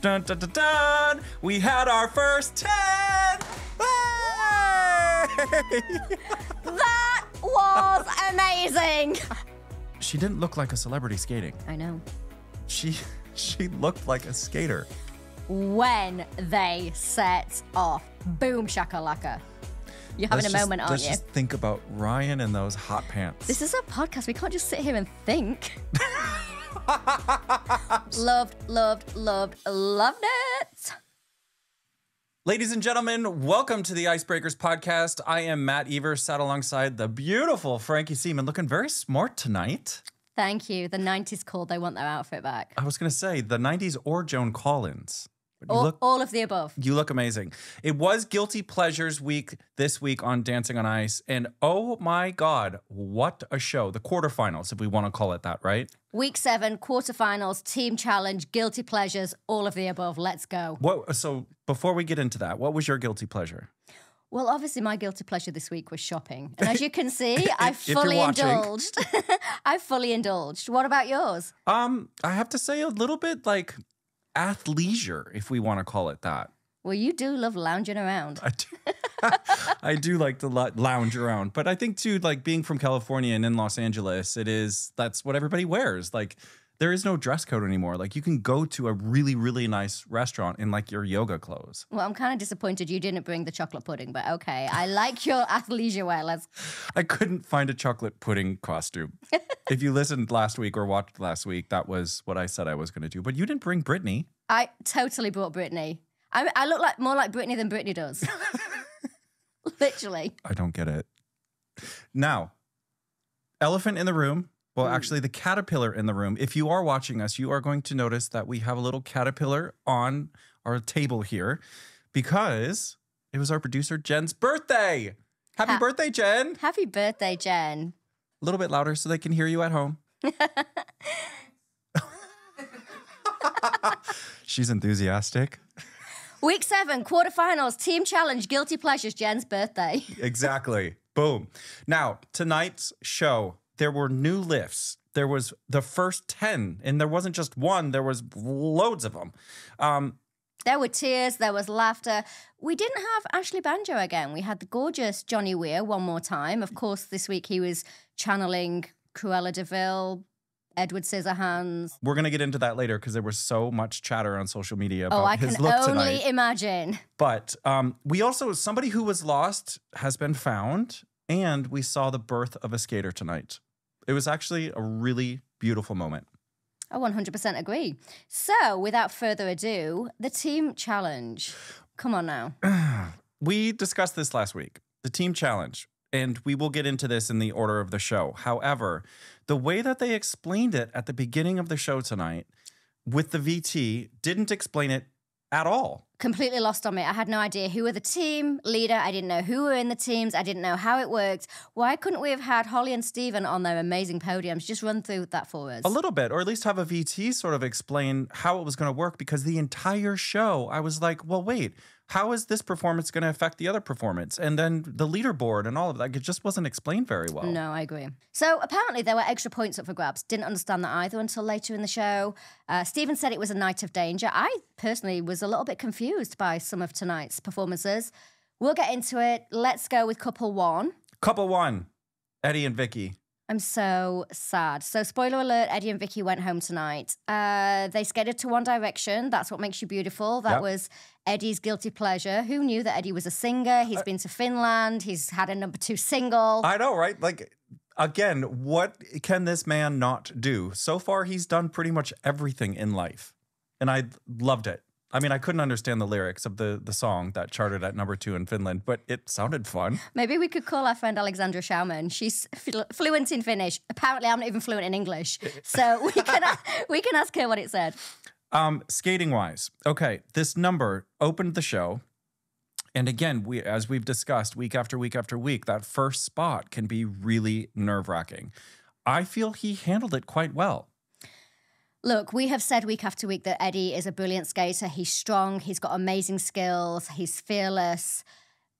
Dun dun dun dun! We had our first 10! That was amazing. she didn't look like a celebrity skating. I know. She she looked like a skater. When they set off, boom shakalaka. You're having Let's a just- moment, aren't let's you? just think about Ryan and those hot pants. This is a podcast. We can't just sit here and think. loved, loved, loved, loved it. Ladies and gentlemen, welcome to the Icebreakers podcast. I am Matt Evers, sat alongside the beautiful Frankie Seaman, looking very smart tonight. Thank you. The 90s called. They want their outfit back. I was going to say the 90s or Joan Collins. All, look all of the above. you look amazing. It was Guilty Pleasures week this week on Dancing on Ice and oh my god, what a show. The quarterfinals if we want to call it that, right? Week seven, quarterfinals, team challenge, guilty pleasures, all of the above. Let's go. What so before we get into that, what was your guilty pleasure? Well, obviously, my guilty pleasure this week was shopping. And as you can see, I fully indulged. I fully indulged. What about yours? Um, I have to say a little bit like athleisure, if we want to call it that. Well, you do love lounging around. I do, I do like to lo- lounge around, but I think too, like being from California and in Los Angeles, it is that's what everybody wears. Like there is no dress code anymore. Like you can go to a really really nice restaurant in like your yoga clothes. Well, I'm kind of disappointed you didn't bring the chocolate pudding, but okay. I like your athleisure wear. Let's. I couldn't find a chocolate pudding costume. if you listened last week or watched last week, that was what I said I was going to do. But you didn't bring Brittany. I totally brought Brittany. I, I look like more like Brittany than Brittany does. Literally. I don't get it. Now, elephant in the room. Well, hmm. actually, the caterpillar in the room. If you are watching us, you are going to notice that we have a little caterpillar on our table here because it was our producer Jen's birthday. Happy Ha- birthday, Jen! Happy birthday, Jen. A little bit louder so they can hear you at home. She's enthusiastic. Week seven, quarterfinals, team challenge, guilty pleasures, Jen's birthday. Exactly. Boom. Now, tonight's show, there were new lifts. There was the first 10, and there wasn't just one, there was loads of them. Um, There were tears, there was laughter. We didn't have Ashley Banjo again. We had the gorgeous Johnny Weir one more time. Of course, this week he was channeling Cruella de Vil, Edward Scissorhands. we're going to get into that later because there was so much chatter on social media about Oh, I his can look only tonight. imagine. But um, we also, somebody who was lost has been found, and we saw the birth of a skater tonight. It was actually a really beautiful moment. I 100% agree. So, without further ado, the team challenge. Come on now. we discussed this last week the team challenge and we will get into this in the order of the show however the way that they explained it at the beginning of the show tonight with the vt didn't explain it at all completely lost on me. I had no idea who were the team leader. I didn't know who were in the teams. I didn't know how it worked. Why couldn't we have had Holly and Stephen on their amazing podiums? Just run through that for us. a little bit or at least have a vt sort of explain how it was going to work because the entire show i was like well wait how is this performance going to affect the other performance and then the leaderboard and all of that it just wasn't explained very well No, I agree. So apparently there were extra points up for grabs. Didn't understand that either until later in the show. Uh, Stephen said it was a night of danger. I personally was a little bit confused by some of tonight's performances. We'll get into it. Let's go with couple one. couple one eddie and vicky I'm so sad. So, spoiler alert: Eddie and Vicky went home tonight. Uh, they skated to One Direction. That's what makes you beautiful. That Yep. was Eddie's guilty pleasure. Who knew that Eddie was a singer? He's been to Finland. He's had a number two single. I know, right? Like, again, what can this man not do? So far, he's done pretty much everything in life. And I loved it. I mean, I couldn't understand the lyrics of the, the song that charted at number two in Finland, but it sounded fun. Maybe we could call our friend Alexandra Schauman. She's flu- fluent in Finnish. Apparently, I'm not even fluent in English. So we can we can ask her what it said. Um, skating wise, okay, this number opened the show. And again, we as we've discussed week after week after week, that first spot can be really nerve wracking. I feel he handled it quite well. Look, we have said week after week that Eddie is a brilliant skater. He's strong, he's got amazing skills, he's fearless.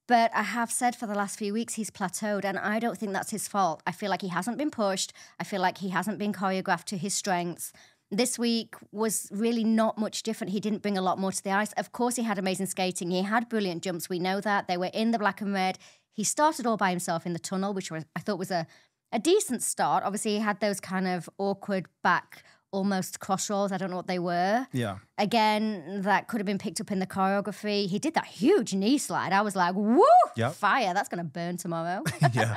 But I have said for the last few weeks he's plateaued, and I don't think that's his fault. I feel like he hasn't been pushed. I feel like he hasn't been choreographed to his strengths. this week was really not much different. He didn't bring a lot more to the ice. Of course, he had amazing skating. He had brilliant jumps. We know that. They were in the black and red. He started all by himself in the tunnel, which was, I thought was a, a decent start. Obviously, he had those kind of awkward back, almost cross rolls. I don't know what they were. Yeah. Again, that could have been picked up in the choreography. He did that huge knee slide. I was like, woo, Yep. fire. That's going to burn tomorrow. yeah.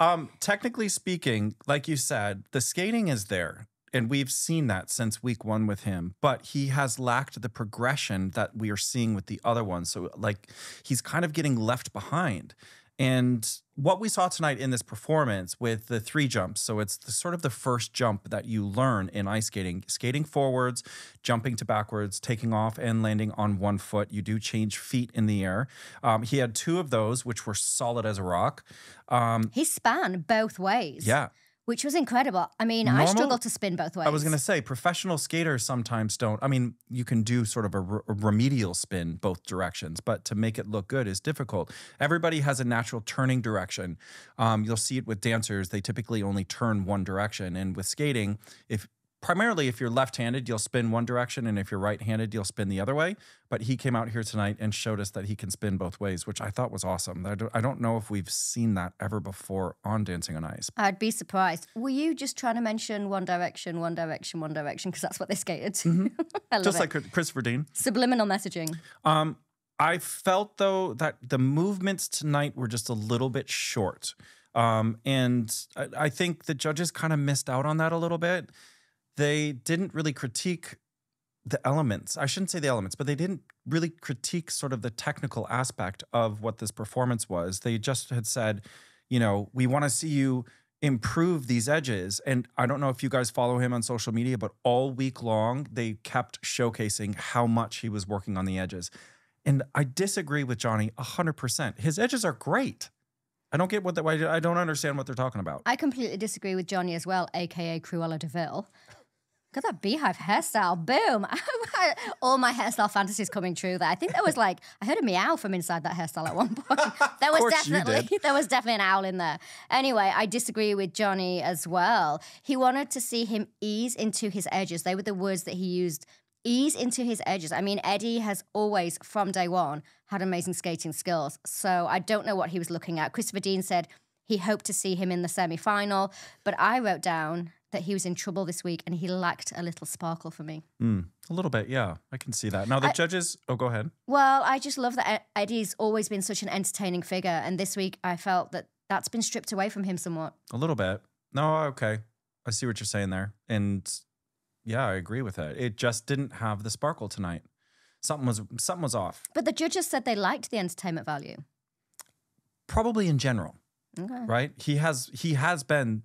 Um, technically speaking, like you said, the skating is there. And we've seen that since week one with him, but he has lacked the progression that we are seeing with the other ones. So, like, he's kind of getting left behind. And what we saw tonight in this performance with the three jumps, so it's the, sort of the first jump that you learn in ice skating skating forwards, jumping to backwards, taking off, and landing on one foot. You do change feet in the air. Um, he had two of those, which were solid as a rock. Um, he span both ways. yeah. Which was incredible. I mean, I Normal- struggle to spin both ways. I was going to say professional skaters sometimes don't. I mean, you can do sort of a, re- a remedial spin both directions, but to make it look good is difficult. Everybody has a natural turning direction. Um, you'll see it with dancers; they typically only turn one direction. And with skating, if primarily if you're left-handed, you'll spin one direction, and if you're right-handed, you'll spin the other way. But he came out here tonight and showed us that he can spin both ways, which I thought was awesome. I don't, know if we've seen that ever before on Dancing on Ice. I'd be surprised. Were you just trying to mention One Direction, One Direction, One Direction? Because that's what they skated to. I love Just it. like Christopher Dean. Subliminal messaging. Um, I felt though that the movements tonight were just a little bit short. Um, and I, I think the judges kind of missed out on that a little bit. They didn't really critique the elements. I shouldn't say the elements, but they didn't really critique sort of the technical aspect of what this performance was. They just had said, you know, we want to see you improve these edges. And I don't know if you guys follow him on social media, but all week long, they kept showcasing how much he was working on the edges. And I disagree with Johnny 100%. His edges are great. I don't get what the, I don't understand what they're talking about. I completely disagree with Johnny as well, aka Cruella de Vil. Look at that beehive hairstyle. Boom. All my hairstyle fantasies coming true there. I think there was like, I heard a meow from inside that hairstyle at one point. There was definitely, there was definitely an owl in there. Anyway, I disagree with Johnny as well. He wanted to see him ease into his edges. They were the words that he used. Ease into his edges. I mean, Eddie has always, from day one, had amazing skating skills. So I don't know what he was looking at. Christopher Dean said he hoped to see him in the semi final, but I wrote down that he was in trouble this week and he lacked a little sparkle for me. Mm, a little bit, yeah. I can see that. Now, the I- judges, oh, go ahead. Well, I just love that Eddie's always been such an entertaining figure. And this week I felt that that's been stripped away from him somewhat. A little bit. No, okay. I see what you're saying there. And yeah, I agree with that. It just didn't have the sparkle tonight. Something was something was off. But the judges said they liked the entertainment value. Probably in general, Okay. right? He has he has been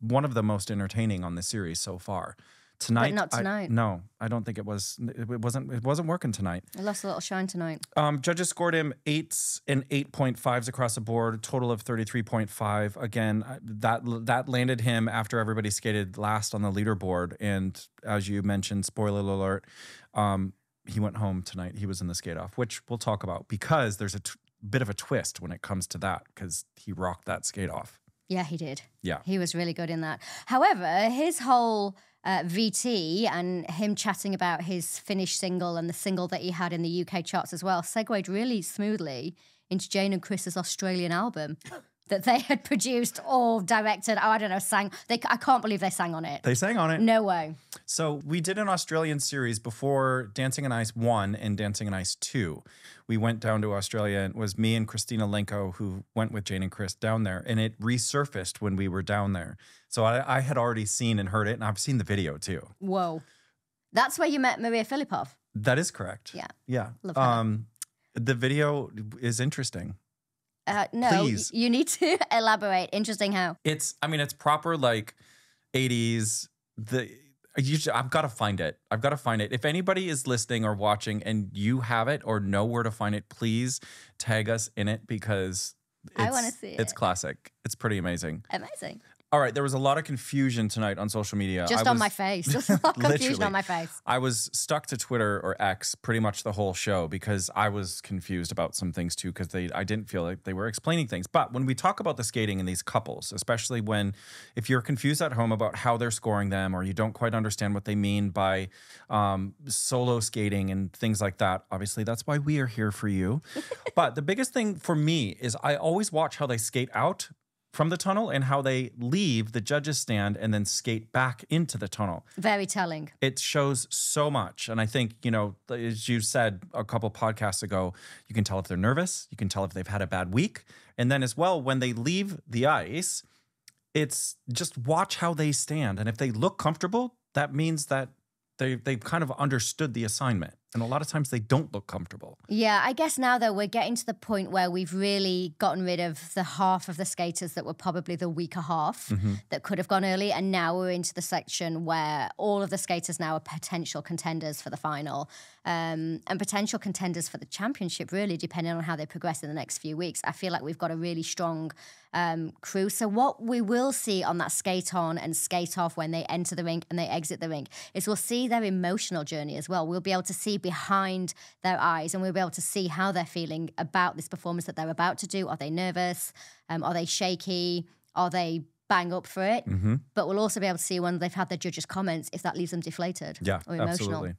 one of the most entertaining on the series so far. Tonight, not I- tonight. no, I don't think it was. It wasn't. It wasn't working tonight. I lost a little shine tonight. Um, judges scored him eights and eight point fives across the board, a total of thirty three point five. Again, that that landed him after everybody skated last on the leaderboard. And as you mentioned, spoiler alert, um, he went home tonight. He was in the skate off, which we'll talk about because there's a t- bit of a twist when it comes to that because he rocked that skate off. Yeah, he did. Yeah. He was really good in that. However, his whole uh, VT and him chatting about his Finnish single and the single that he had in the UK charts as well segued really smoothly into Jayne and Chris's Australian album that they had produced or directed. Oh, I don't know, sang. They, I can't believe they sang on it. They sang on it. No way. So we did an Australian series before Dancing on Ice 1 and Dancing on Ice 2. We went down to Australia and it was me and Christina Lenko who went with Jayne and Chris down there and it resurfaced when we were down there. So I, I had already seen and heard it and I've seen the video too. Whoa. That's where you met Maria Filippov. That is correct. Yeah. Yeah. Love Hannah. um the video is interesting. Uh, no, Please. you need to elaborate. Interesting how. It's I mean it's proper like 80s the you should, I've got to find it. I've got to find it. If anybody is listening or watching and you have it or know where to find it, please tag us in it because I it's- wanna see It's it. classic. It's pretty amazing. Amazing. All right, there was a lot of confusion tonight on social media. Just I on was- my face. Just a lot of confusion on my face. I was stuck to Twitter or X pretty much the whole show because I was confused about some things too because they I didn't feel like they were explaining things. But when we talk about the skating in these couples, especially when if you're confused at home about how they're scoring them or you don't quite understand what they mean by um, solo skating and things like that, obviously that's why we are here for you. but the biggest thing for me is I always watch how they skate out from the tunnel and how they leave the judges stand and then skate back into the tunnel. Very telling. it shows so much. And i think you know as you said a couple podcasts ago you can tell if they're nervous you can tell if they've had a bad week. And then as well when they leave the ice it's just watch how they stand. And if they look comfortable that means that they they've kind of understood the assignment and a lot of times they don't look comfortable Yeah, I guess now though we're getting to the point where we've really gotten rid of the half of the skaters that were probably the weaker half Mm-hmm. that could have gone early, and now we're into the section where all of the skaters now are potential contenders for the final um, and potential contenders for the championship. Really, depending on how they progress in the next few weeks, I feel like we've got a really strong um, crew. So what we will see on that skate on and skate off when they enter the rink and they exit the rink is we'll see their emotional journey as well. We'll be able to see behind their eyes and we'll be able to see how they're feeling about this performance that they're about to do. Are they nervous? Um, are they shaky? Are they bang up for it? Mm-hmm. But we'll also be able to see when they've had their judges' comments if that leaves them deflated Yeah, or emotional. absolutely.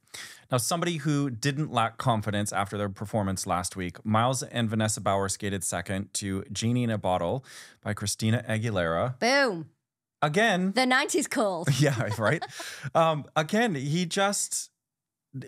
Now, somebody who didn't lack confidence after their performance last week, Miles and Vanessa Bauer skated second to Genie in a Bottle by Christina Aguilera. Boom. Again, The 90s called. yeah, right. um, again, he just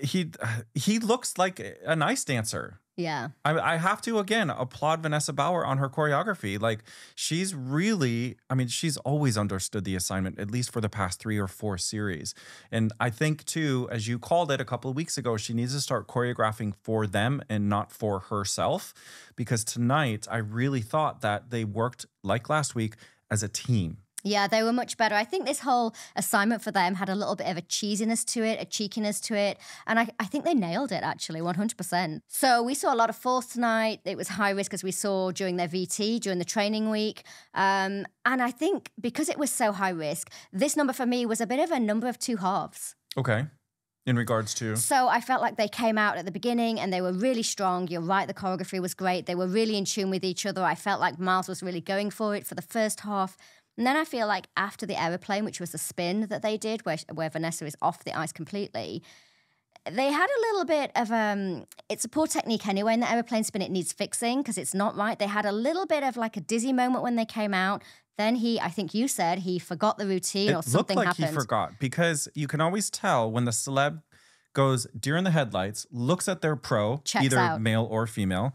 he he looks like a nice dancer. Yeah. I, I have to again applaud Vanessa Bauer on her choreography. Like she's really, I mean, she's always understood the assignment, at least for the past three or four series. And I think too, as you called it a couple of weeks ago, she needs to start choreographing for them and not for herself. Because tonight, I really thought that they worked like last week as a team. Yeah, they were much better. I think this whole assignment for them had a little bit of a cheesiness to it, a cheekiness to it. And I, I think they nailed it actually, 100%. So we saw a lot of force tonight. It was high risk as we saw during their VT, during the training week. Um, and I think because it was so high risk, this number for me was a bit of a number of two halves. Okay. In regards to, So I felt like they came out at the beginning and they were really strong. You're right, the choreography was great. They were really in tune with each other. I felt like Miles was really going for it for the first half. And then I feel like after the aeroplane, which was the spin that they did, where, where Vanessa is off the ice completely, they had a little bit of um it's a poor technique anyway in the aeroplane spin it needs fixing because it's not right they had a little bit of like a dizzy moment when they came out then he i think you said he forgot the routine it or looked something like happened he forgot because you can always tell when the celeb goes during the headlights, looks at their pro, Checks either out. male or female,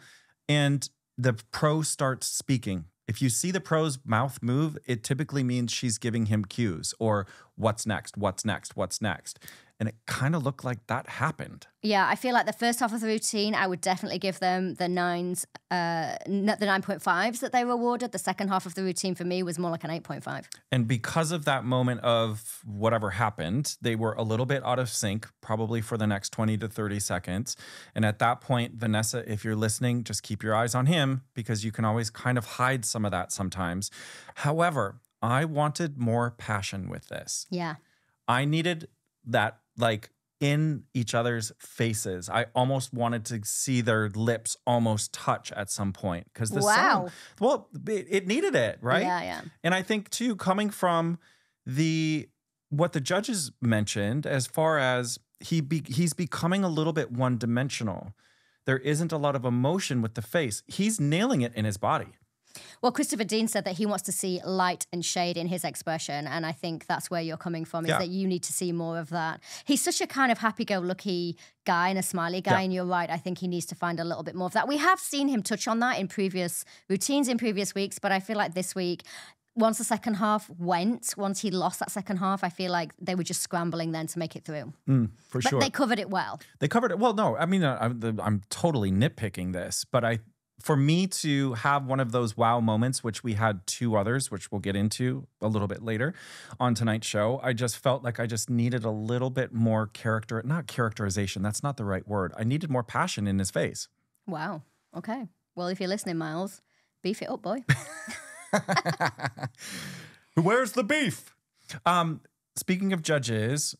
and the pro starts speaking. If you see the pro's mouth move, it typically means she's giving him cues or what's next, what's next, what's next. And it kind of looked like that happened. Yeah, I feel like the first half of the routine, I would definitely give them the nines, uh, the nine point fives that they were awarded. The second half of the routine for me was more like an eight point five. And because of that moment of whatever happened, they were a little bit out of sync, probably for the next 20 to 30 seconds. And at that point, Vanessa, if you're listening, just keep your eyes on him because you can always kind of hide some of that sometimes. However, I wanted more passion with this. Yeah, I needed that like in each other's faces. I almost wanted to see their lips almost touch at some point because the Wow. song, well, it, it needed it, right? Yeah, yeah. And I think too, coming from the what the judges mentioned, as far as he be, he's becoming a little bit one dimensional. There isn't a lot of emotion with the face. He's nailing it in his body. Well, Christopher Dean said that he wants to see light and shade in his expression, and I think that's where you're coming from. Is Yeah. that you need to see more of that. He's such a kind of happy-go-lucky guy and a smiley guy, Yeah. and you're right. I think he needs to find a little bit more of that. We have seen him touch on that in previous routines in previous weeks, but I feel like this week. Once the second half went, once he lost that second half, I feel like they were just scrambling then to make it through. For But sure. they covered it well. They covered it. Well, no, I mean, uh, I'm, I'm totally nitpicking this, but I, for me to have one of those wow moments, which we had two others, which we'll get into a little bit later on tonight's show, I just felt like I just needed a little bit more character, not characterization. That's not the right word. I needed more passion in his face. Wow. Okay. Well, if you're listening, Miles, beef it up, boy. Where's the beef? Um, speaking of judges,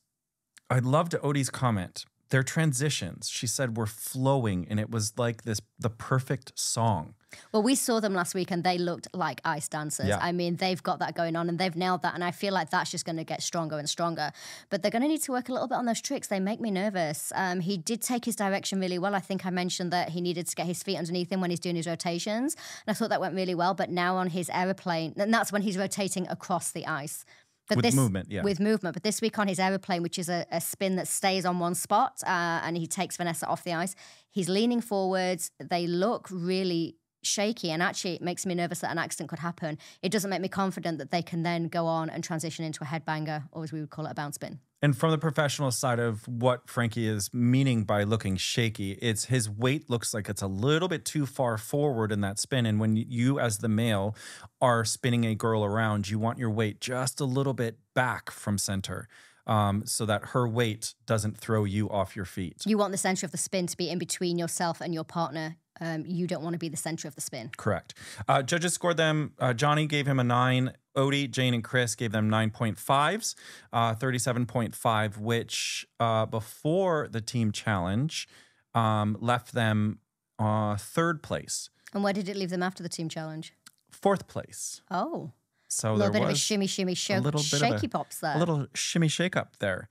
I loved Oti's comment. Their transitions, she said, were flowing, and it was like this the perfect song. Well, we saw them last week and they looked like ice dancers. Yeah. I mean, they've got that going on and they've nailed that. And I feel like that's just going to get stronger and stronger. But they're going to need to work a little bit on those tricks. They make me nervous. Um, he did take his direction really well. I think I mentioned that he needed to get his feet underneath him when he's doing his rotations. And I thought that went really well. But now on his aeroplane, and that's when he's rotating across the ice. But With this, movement, yeah. With movement. But this week on his aeroplane, which is a, a spin that stays on one spot uh, and he takes Vanessa off the ice, he's leaning forwards. They look really shaky and actually it makes me nervous that an accident could happen. It doesn't make me confident that they can then go on and transition into a headbanger or as we would call it a bounce spin. And from the professional side of what Frankie is meaning by looking shaky, it's his weight looks like it's a little bit too far forward in that spin. And when you, as the male, are spinning a girl around, you want your weight just a little bit back from center um, so that her weight doesn't throw you off your feet. You want the center of the spin to be in between yourself and your partner. Um, you don't want to be the center of the spin. Correct. Uh, judges scored them. Uh, Johnny gave him a nine. Oti, Jayne, and Chris gave them 9.5s, uh, 37.5, which uh, before the team challenge um, left them uh, third place, And where did it leave them after the team challenge? fourth place. Oh, So a there little bit of a shimmy, shimmy, show, little bit of shaky a- pops there. a little shimmy shake up there.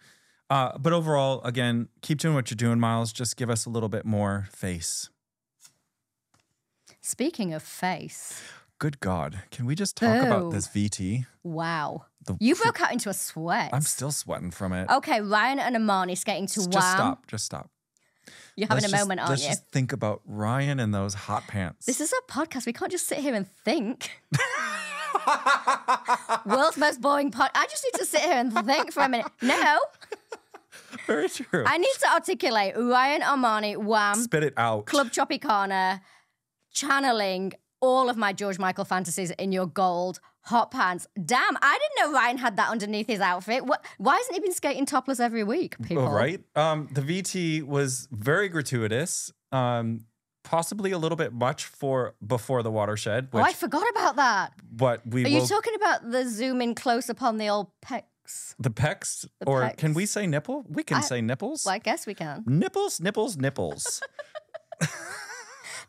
Uh, but overall, again, keep doing what you're doing, Miles. Just give us a little bit more face. Speaking of face, Good God. Can we just talk about this VT? wow. The You broke out into a sweat. I'm still sweating from it. Okay, Ryan and Amani skating to just Wham. stop. Just stop. You're having Let's a just- moment, aren't let's you? just think about Ryan and those hot pants. This is a podcast. We can't just sit here and think. World's most boring pod. I just need to sit here and think for a minute. No, very true. I need to articulate Ryan Amani, Wham, Spit it out. Club Tropicana, channeling all of my George Michael fantasies in your gold hot pants. Damn, I didn't know Ryan had that underneath his outfit. What, why hasn't he been skating topless every week, people? Oh, right. Um, the VT was very gratuitous. Um, possibly a little bit much for before the watershed. Oh, I forgot about that. but we Are will. you talking about the zoom in close upon the old pecs? the pecs, The or can we say nipple? We can I- say nipples. Well, I guess we can. nipples, nipples, nipples.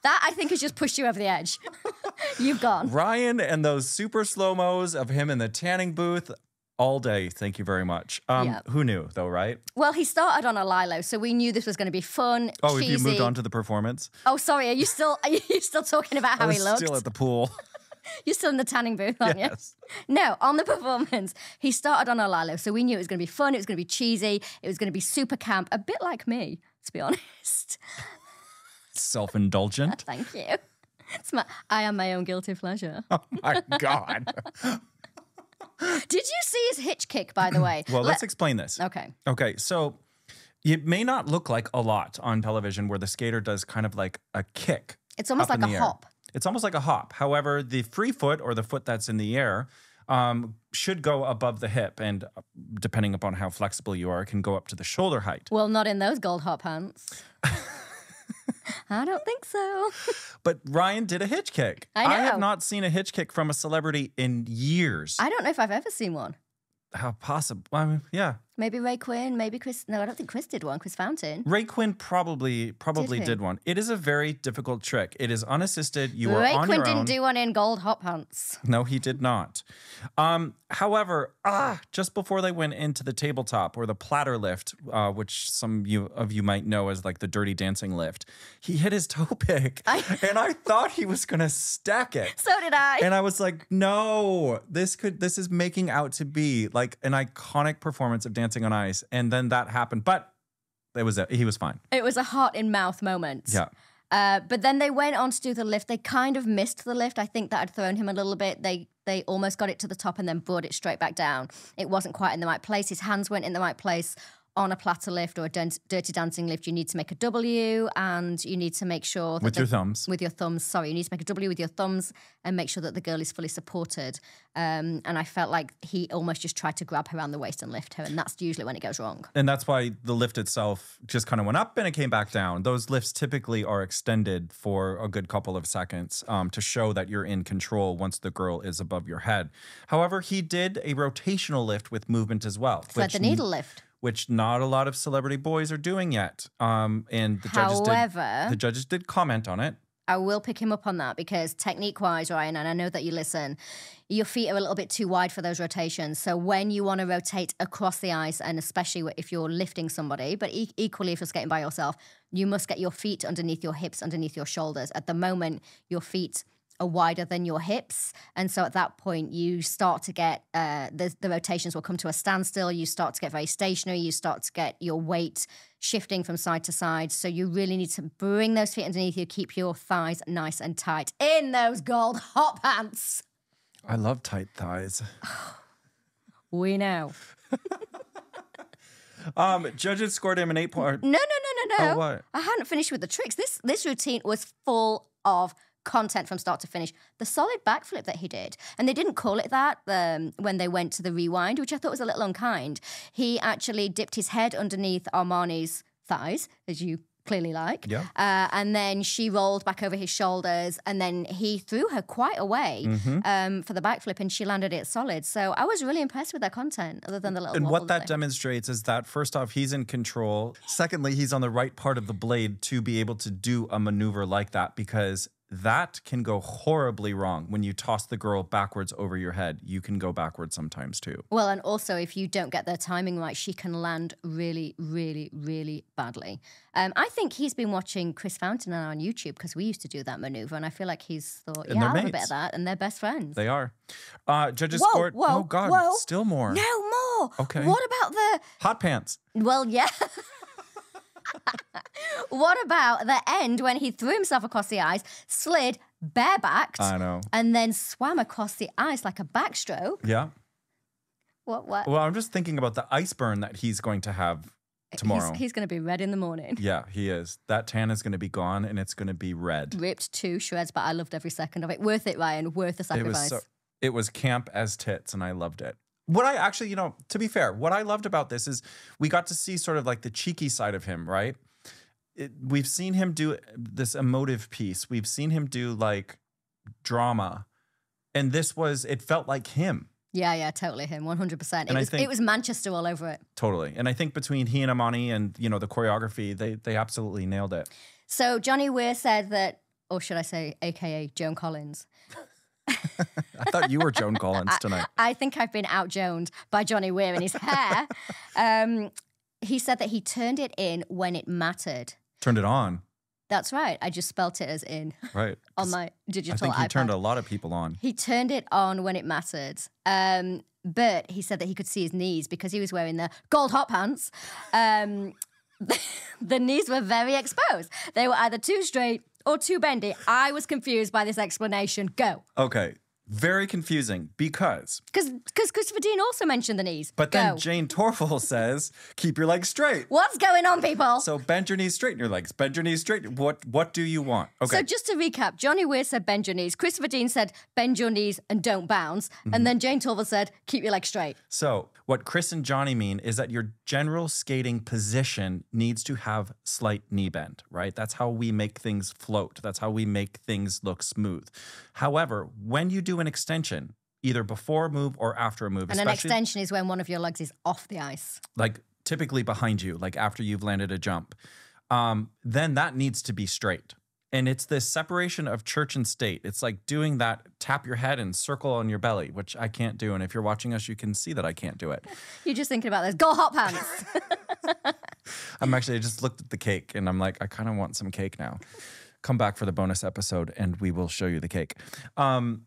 That I think has just pushed you over the edge. You've gone. Ryan and those super slow mos of him in the tanning booth all day. Thank you very much. Um, Yeah. Who knew though, right? Well, he started on a Lilo, so we knew this was going to be fun. Oh, have you moved on to the performance? Oh, sorry. Are you still? Are you still talking about how he looked? still at the pool. You're still in the tanning booth, aren't yes. you? No, on the performance, he started on a Lilo, so we knew it was going to be fun. It was going to be cheesy. It was going to be super camp, a bit like me, to be honest. Self-indulgent. Thank you. It's my, I am my own guilty pleasure. oh my God. Did you see his hitch kick, by the way? Well, Let- let's explain this. Okay. Okay, so it may not look like a lot on television where the skater does kind of like a kick. It's almost like a air. hop. It's almost like a hop. However, the free foot or the foot that's in the air um, should go above the hip, and uh, depending upon how flexible you are, can go up to the shoulder height. Well, not in those gold hot pants. I don't think so. But Ryan did a hitch kick. I have not seen a hitch kick from a celebrity in years. I don't know if I've ever seen one. how possible? I mean, yeah. Maybe Ray Quinn, maybe Chris. No, I don't think Chris did one. Chris Fountain. Ray Quinn probably probably he? did, one. It is a very difficult trick. It is unassisted. You are Ray on Quinn your didn't own. do one in gold hot pants. No, he did not. Um, however, ah, just before they went into the tabletop or the platter lift, uh, which some you, of you might know as like the dirty dancing lift, he hit his toe pick, I- and I thought he was gonna stack it. So did I. And I was like, no, this could this is making out to be like an iconic performance of Dancing on Ice. And then that happened, but it was a, he was fine. it was a heart in mouth moment. Yeah. Uh, but then they went on to do the lift. They kind of missed the lift. I think that had thrown him a little bit. They they almost got it to the top and then brought it straight back down. It wasn't quite in the right place. His hands weren't in the right place on a platter lift or a dirty dancing lift, you need to make a W and you need to make sure that With the- your thumbs. with your thumbs. Sorry, you need to make a W with your thumbs and make sure that the girl is fully supported. Um, and I felt like he almost just tried to grab her around the waist and lift her, and that's usually when it goes wrong. And that's why the lift itself just kind of went up and it came back down. Those lifts typically are extended for a good couple of seconds um, to show that you're in control once the girl is above your head. However, he did a rotational lift with movement as well. Thread the needle lift. Which not a lot of celebrity boys are doing yet. Um, and the judges However- did the judges did comment on it. I will pick him up on that because technique wise, Ryan, and I know that you listen, your feet are a little bit too wide for those rotations. So when you want to rotate across the ice, and especially if you're lifting somebody, but e- equally if you're skating by yourself, you must get your feet underneath your hips, underneath your shoulders. At the moment, your feet are wider than your hips. And so at that point, you start to get uh, the, the rotations will come to a standstill. You start to get very stationary. You start to get your weight shifting from side to side. So you really need to bring those feet underneath you, keep your thighs nice and tight in those gold hot pants. I love tight thighs. We know. Um, judges scored him an eight point. No, no, no, no, no. Oh, what? I hadn't finished with the tricks. This this routine was full of content from start to finish. The solid backflip that he did, and they didn't call it that um, when they went to the rewind, which I thought was a little unkind. He actually dipped his head underneath Amani's thighs, as you clearly like. Yeah. Uh, and then she rolled back over his shoulders, and then he threw her quite away Mm-hmm. um, for the backflip, and she landed it solid. So I was really impressed with their content, other than the little. And what that they- demonstrates is that first off, he's in control. Secondly, he's on the right part of the blade to be able to do a maneuver like that because that can go horribly wrong. When you toss the girl backwards over your head, you can go backwards sometimes too. Well, and also if you don't get their timing right, she can land really, really, really badly. Um, I think he's been watching Chris Fountain on YouTube because we used to do that maneuver, and I feel like he's thought, yeah, I'll have a bit of that, and they're best friends. They are. Uh, judges Whoa, scored. whoa, oh God, whoa. still more. no more. Okay. What about the? Hot pants. Well, yeah. what about the end when he threw himself across the ice, slid barebacked, I know. and then swam across the ice like a backstroke? Yeah. What? What? Well, I'm just thinking about the ice burn that he's going to have tomorrow. He's, he's going to be red in the morning. yeah, he is. That tan is going to be gone and it's going to be red. ripped to shreds, but I loved every second of it. Worth it, Ryan. Worth the It sacrifice. was so, it was camp as tits and I loved it. What I actually, you know, to be fair, what I loved about this is we got to see sort of like the cheeky side of him, right? It, we've seen him do this emotive piece. We've seen him do like drama. And this was it felt like him. yeah, yeah, totally him, one hundred percent. It And I was think- it was Manchester all over it. Totally. And I think between he and Amani and, you know, the choreography, they they absolutely nailed it. So Johnny Weir said that, or should I say, AKA Joan Collins. I thought you were Joan Collins tonight. I think I've been outjoned by Johnny Weir in his hair. um, he said that he turned it in when it mattered. Turned it on. That's right. I just spelt it as in Right. on my digital. I think he iPad. turned a lot of people on. He turned it on when it mattered. Um, but he said that he could see his knees because he was wearing the gold hot pants. Um, the knees were very exposed. They were either too straight or too bendy. I was confused by this explanation. Go. Okay. Very confusing because Because Christopher Dean also mentioned the knees. But Go. then Jayne Torvill says, "Keep your legs straight." What's going on, people? So bend your knees, straighten your legs. Bend your knees straight. What What do you want? Okay. So just to recap, Johnny Weir said bend your knees. Christopher Dean said bend your knees and don't bounce. Mm-hmm. And then Jayne Torvill said keep your legs straight. So what Chris and Johnny mean is that your general skating position needs to have slight knee bend, right? That's how we make things float. That's how we make things look smooth. However, when you do an extension, either before a move or after a move, And an extension is when one of your legs is off the ice. like typically behind you, like after you've landed a jump, um, then that needs to be straight. And it's this separation of church and state. It's like doing that tap your head and circle on your belly, which I can't do. And if you're watching us, you can see that I can't do it. You're just thinking about this. Go hot pants. I'm actually, I just looked at the cake and I'm like, I kind of want some cake now. Come back for the bonus episode and we will show you the cake. Um,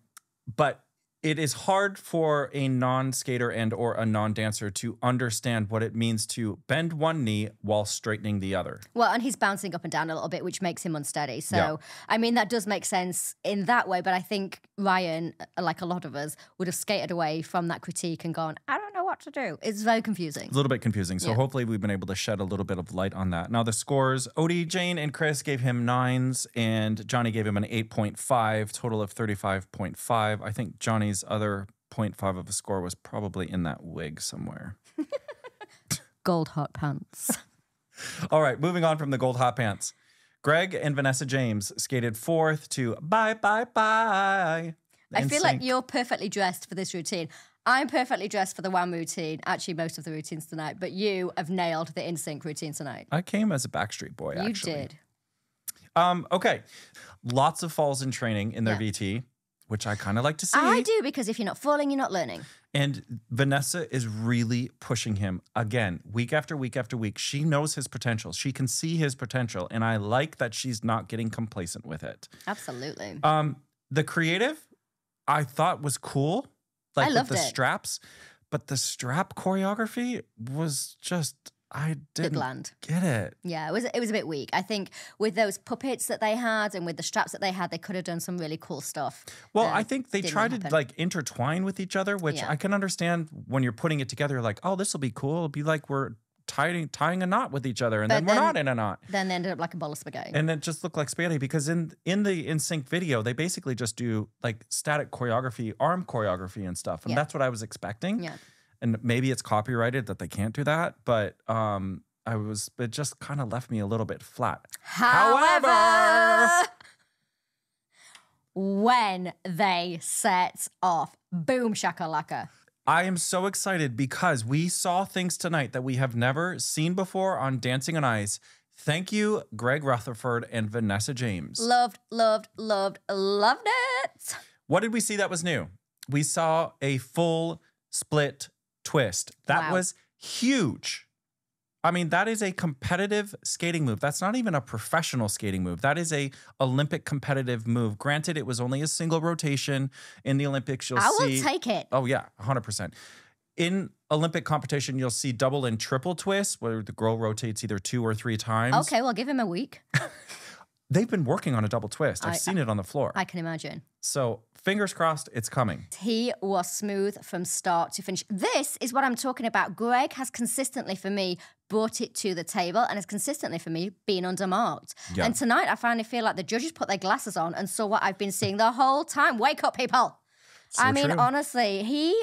but it is hard for a non-skater and or a non-dancer to understand what it means to bend one knee while straightening the other. well, and he's bouncing up and down a little bit, which makes him unsteady. So, Yeah. I mean, that does make sense in that way. But I think Ryan, uh, like a lot of us, would have skated away from that critique and gone, I don't know what to do. It's very confusing. a little bit confusing. So Yeah. hopefully we've been able to shed a little bit of light on that. Now the scores: Oti, Jayne, and Chris gave him nines, and Johnny gave him an eight point five, total of thirty five point five. I think Johnny's other 0.5 of a score was probably in that wig somewhere. Gold hot pants. All right, moving on from the gold hot pants. Greg and Vanessa James skated fourth to Bye Bye Bye. I feel like you're perfectly dressed for this routine. I'm perfectly dressed for the one routine, actually most of the routines tonight, but you have nailed the in-sync routine tonight. I came as a Backstreet Boy. you actually. did. Um, okay. Lots of falls in training in their Yeah. VT, which I kind of like to see. I do because if you're not falling, you're not learning. And Vanessa is really pushing him again, week after week after week. She knows his potential. She can see his potential. And I like that she's not getting complacent with it. Absolutely. Um, the creative, I thought was cool. Like loved with the it. straps, but the strap choreography was just I didn't get it. Yeah, it was it was a bit weak. I think with those puppets that they had and with the straps that they had, they could have done some really cool stuff. Well, I think they didn't try to like intertwine with each other, which Yeah. I can understand when you're putting it together. Like, oh, this will be cool. It'll be like we're tying tying a knot with each other, and But then we're not in a knot. Then they ended up like a bowl of spaghetti. And it just looked like spaghetti because in in the in sync video, they basically just do like static choreography, arm choreography and stuff. And Yeah. that's what I was expecting. yeah. And maybe it's copyrighted that they can't do that, but um I was it just kind of left me a little bit flat. However, when they set off, boom shakalaka. I am so excited because we saw things tonight that we have never seen before on Dancing on Ice. Thank you, Greg Rutherford and Vanessa James. Loved, loved, loved, loved it. What did we see that was new? We saw a full split twist. That Wow. was huge. I mean, that is a competitive skating move. That's not even a professional skating move. That is a Olympic competitive move. Granted, it was only a single rotation in the Olympics. You'll I will see. take it. Oh yeah, 100%. In Olympic competition, you'll see double and triple twists where the girl rotates either two or three times. Okay, well, give him a week. They've been working on a double twist. I've I- seen it on the floor. I can imagine. so fingers crossed it's coming. He was smooth from start to finish. This is what I'm talking about. Greg has consistently, for me, brought it to the table and has consistently, for me, been undermarked. Yeah. And tonight, I finally feel like the judges put their glasses on and saw what I've been seeing the whole time. Wake up, people. So I mean, true. honestly, he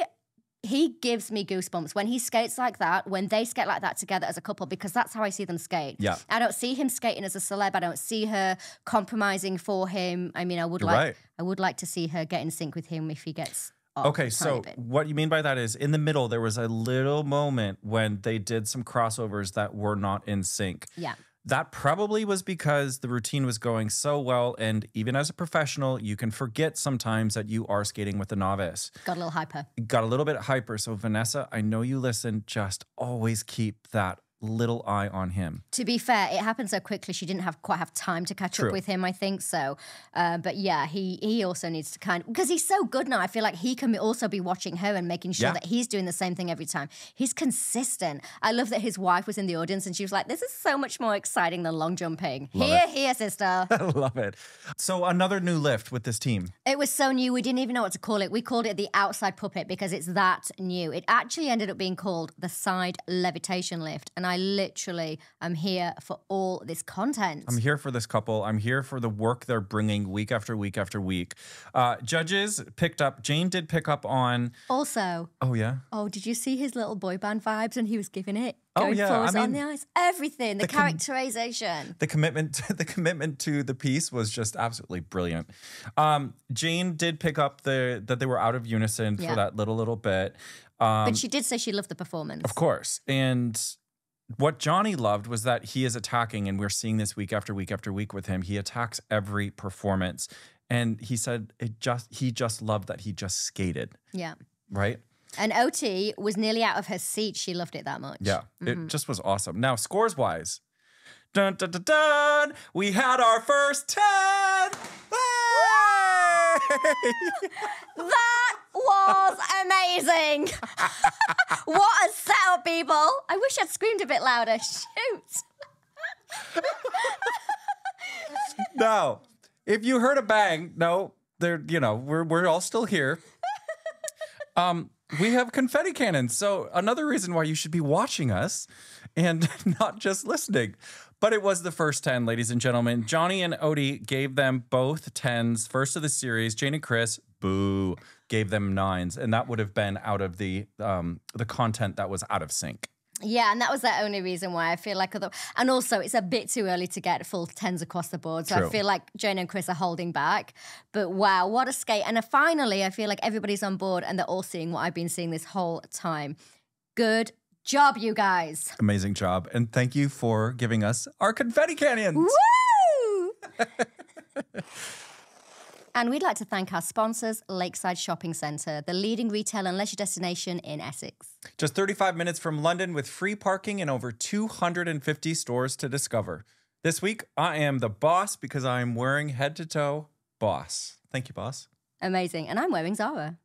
he gives me goosebumps when he skates like that, when they skate like that together as a couple, because that's how I see them skate. Yeah. I don't see him skating as a celeb. I don't see her compromising for him. I mean, I would You're like right. I would like to see her get in sync with him if he gets off Okay, so bit. what you mean by that is in the middle, there was a little moment when they did some crossovers that were not in sync. Yeah. That probably was because the routine was going so well. And even as a professional, you can forget sometimes that you are skating with a novice. Got a little hyper. Got a little bit hyper. So, Vanessa, I know you listen. Just always keep that little eye on him. To be fair, it happened so quickly she didn't have quite have time to catch True. up with him. I think so, uh, but yeah, he he also needs to kind because he's so good now. I feel like he can also be watching her and making sure Yeah. that he's doing the same thing every time. He's consistent. I love that his wife was in the audience and she was like, "This is so much more exciting than long jumping." Love here, here, sister. I love it. So, another new lift with this team. It was so new, we didn't even know what to call it. We called it the outside puppet because it's that new. It actually ended up being called the side levitation lift. And I literally am here for all this content. I'm here for this couple. I'm here for the work they're bringing week after week after week. Uh, judges picked up, Jayne did pick up on, also, oh, yeah. oh, did you see his little boy band vibes and he was giving it? Oh, Going yeah, I on the mean, ice. Everything, the, the characterization. the commitment the commitment to the piece was just absolutely brilliant. Um, Jayne did pick up the that they were out of unison Yeah. for that little little bit. Um, but she did say she loved the performance. of course. And what Johnny loved was that he is attacking, and we're seeing this week after week after week with him. He attacks every performance. And he said it just he just loved that he just skated, Yeah. right? And Oti was nearly out of her seat. She loved it that much. Yeah, Mm-hmm. it just was awesome. Now, scores wise, dun dun dun dun, we had our first ten. Yay! That was amazing. what a setup, people. I wish I'd screamed a bit louder. Shoot. now, if you heard a bang, no, there, you know, we're we're all still here. Um, we have confetti cannons. So another reason why you should be watching us and not just listening. But it was the first 10, ladies and gentlemen. Johnny and Oti gave them both 10s, first of the series. Jane and Chris, boo, gave them nines. And that would have been out of the um, the content that was out of sync. Yeah, and that was the only reason why I feel like other and also it's a bit too early to get full tens across the board. So True. I feel like Jayne and Chris are holding back. But wow, what a skate. And finally I feel like everybody's on board and they're all seeing what I've been seeing this whole time. Good job, you guys. Amazing job. And thank you for giving us our confetti canyons. Woo! and we'd like to thank our sponsors, Lakeside Shopping Centre, the leading retail and leisure destination in Essex. Just 35 minutes from London with free parking and over 250 stores to discover. This week, I am the boss because I am wearing head to toe boss. Thank you, boss. Amazing. And I'm wearing Zara.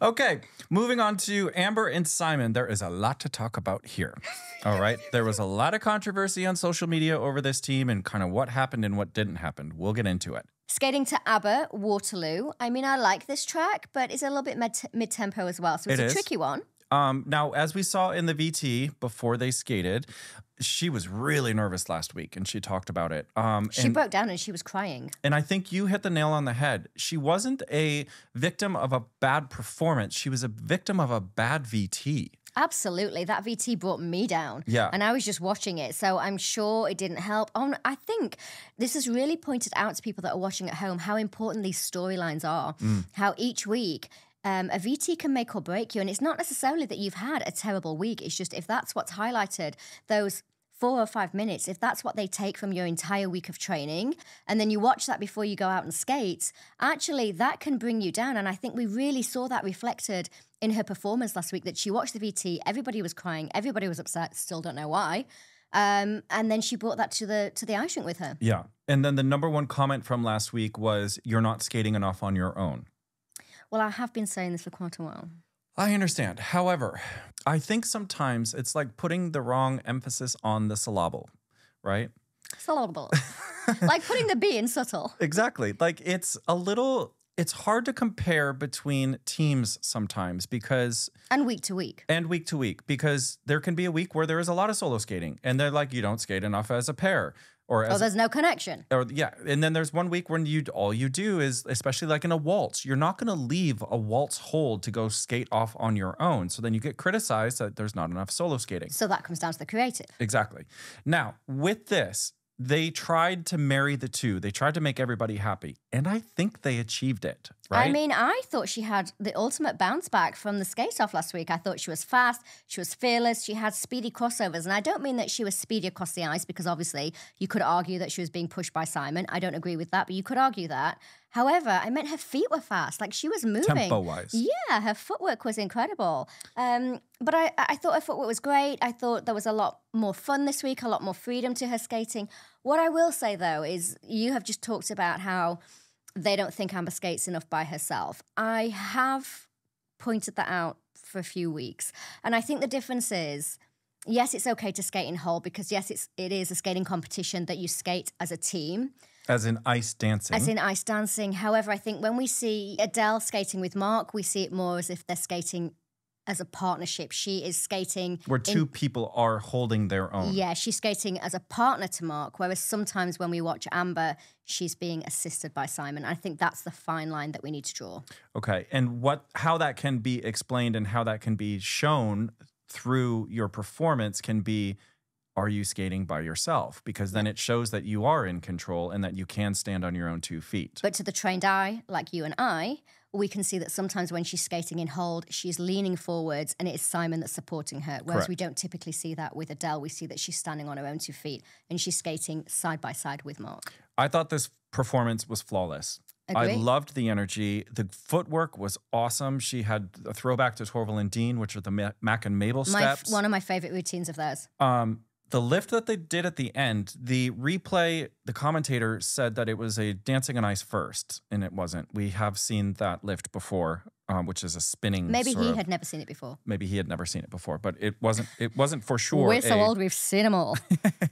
Okay, moving on to Amber and Simon. There is a lot to talk about here. All right. There was a lot of controversy on social media over this team and kind of what happened and what didn't happen. We'll get into it. Skating to ABBA, Waterloo. I mean, I like this track, but it's a little bit mid tempo as well. So it's It a is. tricky one. Um, now, as we saw in the VT before they skated, she was really nervous last week and she talked about it. Um, She and, broke down and she was crying. and I think you hit the nail on the head. She wasn't a victim of a bad performance, she was a victim of a bad VT. Absolutely. That VT brought me down. Yeah. And I was just watching it. So I'm sure it didn't help. Oh, I think this has really pointed out to people that are watching at home how important these storylines are. Mm. How each week, um, a VT can make or break you. And it's not necessarily that you've had a terrible week. It's just if that's what's highlighted, those four or five minutes, if that's what they take from your entire week of training, and then you watch that before you go out and skate, actually that can bring you down. And I think we really saw that reflected in her performance last week that she watched the VT, everybody was crying, everybody was upset, still don't know why. Um, and then she brought that to the to the ice rink with her. Yeah. And then the number one comment from last week was, You're not skating enough on your own. Well, I have been saying this for quite a while. I understand. However, I think sometimes it's like putting the wrong emphasis on the syllable, right? Syllable. like putting the B in subtle. Exactly. Like it's a little, it's hard to compare between teams sometimes because, And week to week. and week to week, because there can be a week where there is a lot of solo skating and they're like, you don't skate enough as a pair or Oh, there's no connection. or yeah, and then there's one week when you all you do is especially like in a waltz, you're not going to leave a waltz hold to go skate off on your own. So then you get criticized that there's not enough solo skating. So that comes down to the creative. Exactly. Now, with this, they tried to marry the two. They tried to make everybody happy, and I think they achieved it. Right? I mean, I thought she had the ultimate bounce back from the skate off last week. I thought she was fast, she was fearless, she had speedy crossovers. And I don't mean that she was speedy across the ice because obviously you could argue that she was being pushed by Simon. I don't agree with that, but you could argue that. However, I meant her feet were fast, like she was moving. tempo-wise. Yeah, her footwork was incredible. Um, but I, I thought her footwork was great. I thought there was a lot more fun this week, a lot more freedom to her skating. What I will say though is you have just talked about how they don't think Amber skates enough by herself. I have pointed that out for a few weeks. And I think the difference is yes, it's okay to skate in whole because yes, it's it is a skating competition that you skate as a team. As in ice dancing. As in ice dancing. However, I think when we see Adele skating with Mark, we see it more as if they're skating as a partnership. She is skating where in- two people are holding their own. yeah, she's skating as a partner to Mark, whereas sometimes when we watch Amber, she's being assisted by Simon. I think that's the fine line that we need to draw. Okay. And what how that can be explained and how that can be shown through your performance can be are you skating by yourself? Because then it shows that you are in control and that you can stand on your own two feet. But to the trained eye, like you and I, we can see that sometimes when she's skating in hold, she's leaning forwards and it is Simon that's supporting her. Whereas we don't typically see that with Adele. We see that she's standing on her own two feet and she's skating side by side with Mark. I thought this performance was flawless. I loved the energy. The footwork was awesome. She had a throwback to Torvill and Dean, which are the Mack and Mabel My, steps. one of my favorite routines of theirs. um, the lift that they did at the end, the replay, the commentator said that it was a dancing on ice first, and it wasn't. We have seen that lift before, um, which is a spinning. Maybe he of- had never seen it before. Maybe he had never seen it before, but it wasn't. It wasn't for sure. We're so a- old, we've seen them all.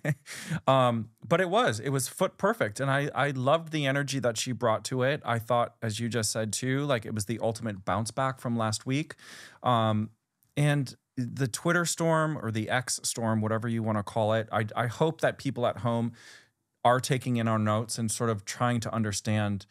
um, but it was. It was foot perfect, and I I loved the energy that she brought to it. I thought, as you just said too, like it was the ultimate bounce back from last week, um, and the Twitter storm or the X storm, whatever you want to call it. I I hope that people at home are taking in our notes and sort of trying to understand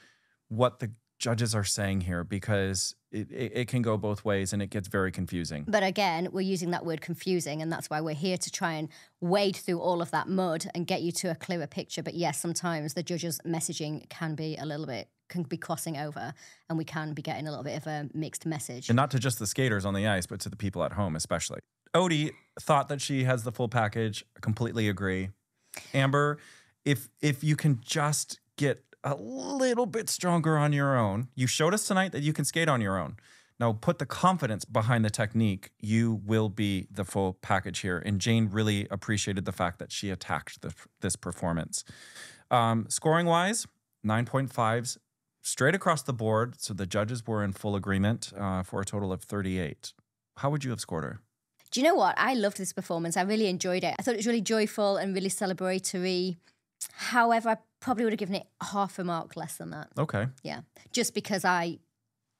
what the judges are saying here because it, it, it can go both ways and it gets very confusing. But again, we're using that word confusing, and that's why we're here to try and wade through all of that mud and get you to a clearer picture. But yes, sometimes the judges' messaging can be a little bit, can be crossing over, and we can be getting a little bit of a mixed message. And not to just the skaters on the ice, but to the people at home, especially. Oti thought that she has the full package. Completely agree. Amber, if if you can just get a little bit stronger on your own, you showed us tonight that you can skate on your own. Now put the confidence behind the technique. You will be the full package here. And Jayne really appreciated the fact that she attacked the, this performance. Um, scoring wise, 9.5s straight across the board. So the judges were in full agreement uh, for a total of 38. How would you have scored her? Do you know what? I loved this performance. I really enjoyed it. I thought it was really joyful and really celebratory. However, I probably would have given it half a mark less than that. Okay. Yeah. Just because I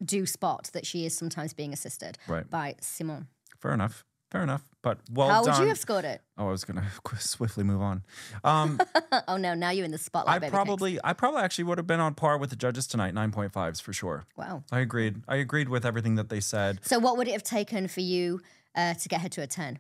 do spot that she is sometimes being assisted Right. by Simon. Fair enough. Fair enough. But well How done. would you have scored it? oh, I was going to swiftly move on. Um, oh no, now you're in the spotlight. I probably, I probably actually would have been on par with the judges tonight, 9.5s for sure. Wow. I agreed. I agreed with everything that they said. So what would it have taken for you uh, to get her to a 10?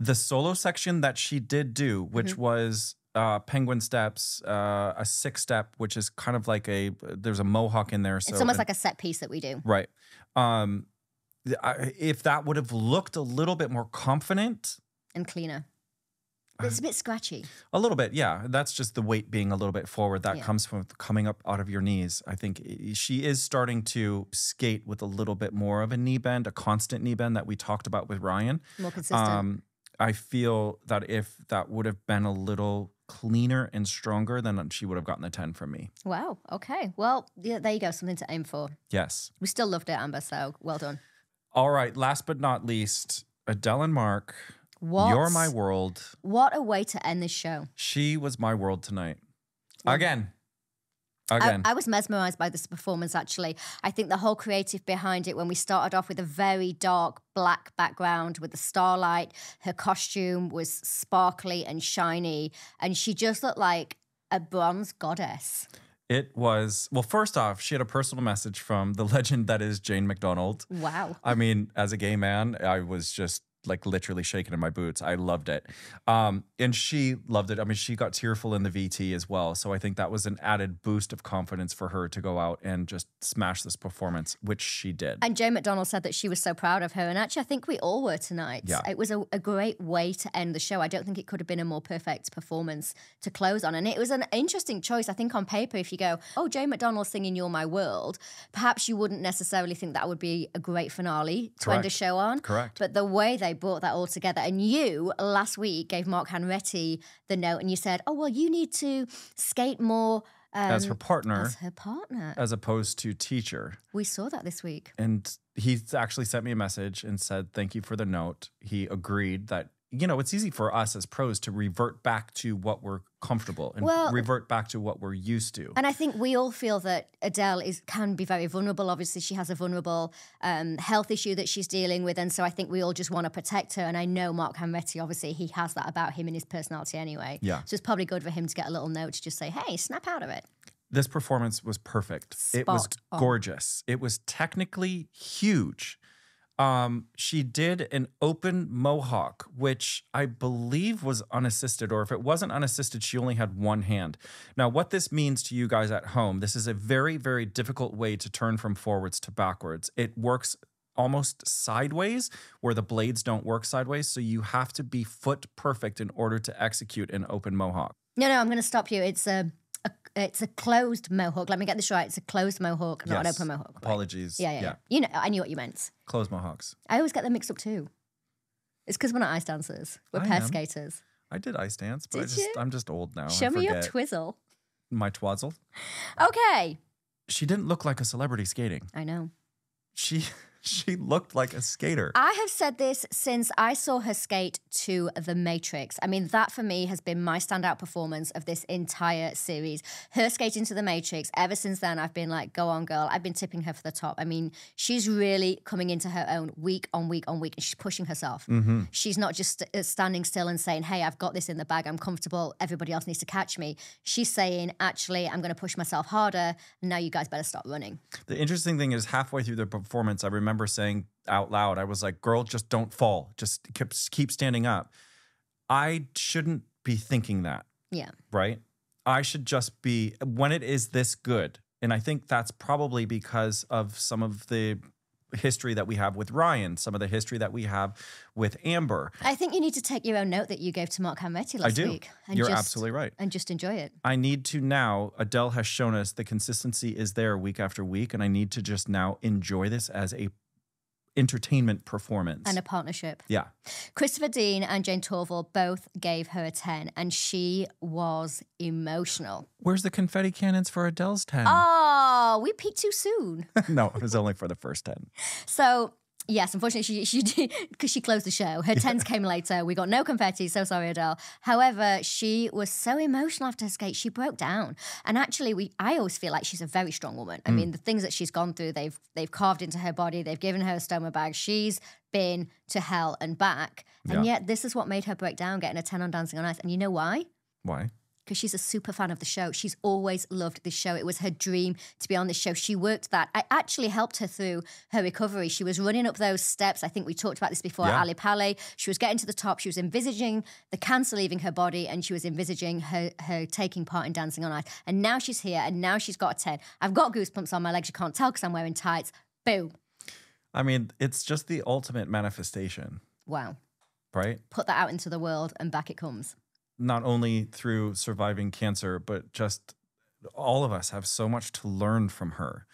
The solo section that she did do, which Mm-hmm. was uh, penguin steps, uh, a six step, which is kind of like a there's a mohawk in there. So it's almost and- like a set piece that we do. right. Um, if that would have looked a little bit more confident, and cleaner. but It's a bit scratchy. a little bit, yeah. That's just the weight being a little bit forward. That Yeah. comes from coming up out of your knees. I think she is starting to skate with a little bit more of a knee bend, a constant knee bend that we talked about with Ryan. More consistent. Um, I feel that if that would have been a little cleaner and stronger, then she would have gotten the 10 from me. wow. Okay. Well, yeah, there you go. Something to aim for. Yes. We still loved it, Amber. So well done. All right. Last but not least, Adele and Mark. What? You're my world. What a way to end this show. She was my world tonight. Again. I, Again. I was mesmerized by this performance, actually. I think the whole creative behind it, when we started off with a very dark black background with the starlight, her costume was sparkly and shiny, and she just looked like a bronze goddess. It was, well, first off, she had a personal message from the legend that is Jane McDonald. Wow. I mean, as a gay man, I was just like literally shaking in my boots. I loved it. Um, and she loved it. I mean, she got tearful in the VT as well. So I think that was an added boost of confidence for her to go out and just smash this performance, which she did. And Jane McDonald said that she was so proud of her. And actually, I think we all were tonight. Yeah. It was a, a great way to end the show. I don't think it could have been a more perfect performance to close on. And it was an interesting choice. I think on paper, if you go, oh, Jane McDonald singing You're My World, perhaps you wouldn't necessarily think that would be a great finale to end a show on. Correct. But the way they brought that all together, and you last week gave Mark Hanretty the note and you said, oh, well, you need to skate more. Um, as her partner, as her partner. as opposed to teacher. we saw that this week. And he actually sent me a message and said, Thank you for the note. He agreed that, you know, it's easy for us as pros to revert back to what we're comfortable and Well- revert back to what we're used to. And I think we all feel that Adele is can be very vulnerable. Obviously, she has a vulnerable um, health issue that she's dealing with, and so I think we all just want to protect her. And I know Mark Hanretty, obviously, he has that about him in his personality anyway. Yeah. So it's probably good for him to get a little note to just say, "Hey, snap out of it." this performance was perfect. it was Spot on. gorgeous. It was technically huge. Um, she did an open mohawk, which I believe was unassisted, or if it wasn't unassisted, she only had one hand. Now, what this means to you guys at home, this is a very, very difficult way to turn from forwards to backwards. It works almost sideways where the blades don't work sideways. So you have to be foot perfect in order to execute an open mohawk. No, no, I'm going to stop you. It's a, a it's a closed mohawk. Let me get this right. It's a closed mohawk, not an open mohawk. right? Apologies. Yeah, yeah, yeah. You know, I knew what you meant. Closed mohawks. I always get them mixed up too. It's because we're not ice dancers. We're I pair am. skaters. I did ice dance, but I Did just you? I'm just old now. I Show me your twizzle. my twazzle. Okay. She didn't look like a celebrity skating. I know. She she looked like a skater. I have said this since I saw her skate to The Matrix. I mean, that for me has been my standout performance of this entire series. Her skating to The Matrix, ever since then, I've been like, go on, girl. I've been tipping her for the top. I mean, she's really coming into her own week on week on week, and she's pushing herself. Mm-hmm. She's not just uh, standing still and saying, hey, I've got this in the bag. I'm comfortable. Everybody else needs to catch me. She's saying, actually, I'm going to push myself harder. Now you guys better stop running. The interesting thing is, halfway through the performance, I remember saying out loud, I was like, "Girl, just don't fall. Just keep keep standing up." I shouldn't be thinking that, Yeah. right? I should just be when it is this good, and I think that's probably because of some of the history that we have with Ryan, some of the history that we have with Amber. I think you need to take your own note that you gave to Mark Hanretty last I do. week. You're just, absolutely right. And just enjoy it. I need to now, Adele has shown us the consistency is there week after week, and I need to just now enjoy this as a entertainment performance. And a partnership. yeah. Christopher Dean and Jayne Torvill both gave her a 10, and she was emotional. Where's the confetti cannons for Adele's 10? Oh, ah, we peaked too soon. no, it was only for the first 10. So, yes, unfortunately, she she did because she closed the show. Her tens came later. We got no confetti. So sorry, Adele. However, she was so emotional after her skate. She broke down. And actually, we I always feel like she's a very strong woman. I hmm. mean, the things that she's gone through, they've they've carved into her body. They've given her a stoma bag. She's been to hell and back. And Yeah. yet, this is what made her break down, getting a ten on Dancing on Ice. And you know why? Why? Because she's a super fan of the show. She's always loved this show. It was her dream to be on this show. She worked that. I actually helped her through her recovery. She was running up those steps. I think we talked about this before Yeah. at Ali Pali. She was getting to the top. She was envisaging the cancer leaving her body and she was envisaging her, her taking part in Dancing on Ice. And now she's here and now she's got a 10. I've got goosebumps on my legs. You can't tell because I'm wearing tights. Boom. I mean, it's just the ultimate manifestation, Wow. right? Put that out into the world and back it comes. Not only through surviving cancer, but just all of us have so much to learn from her.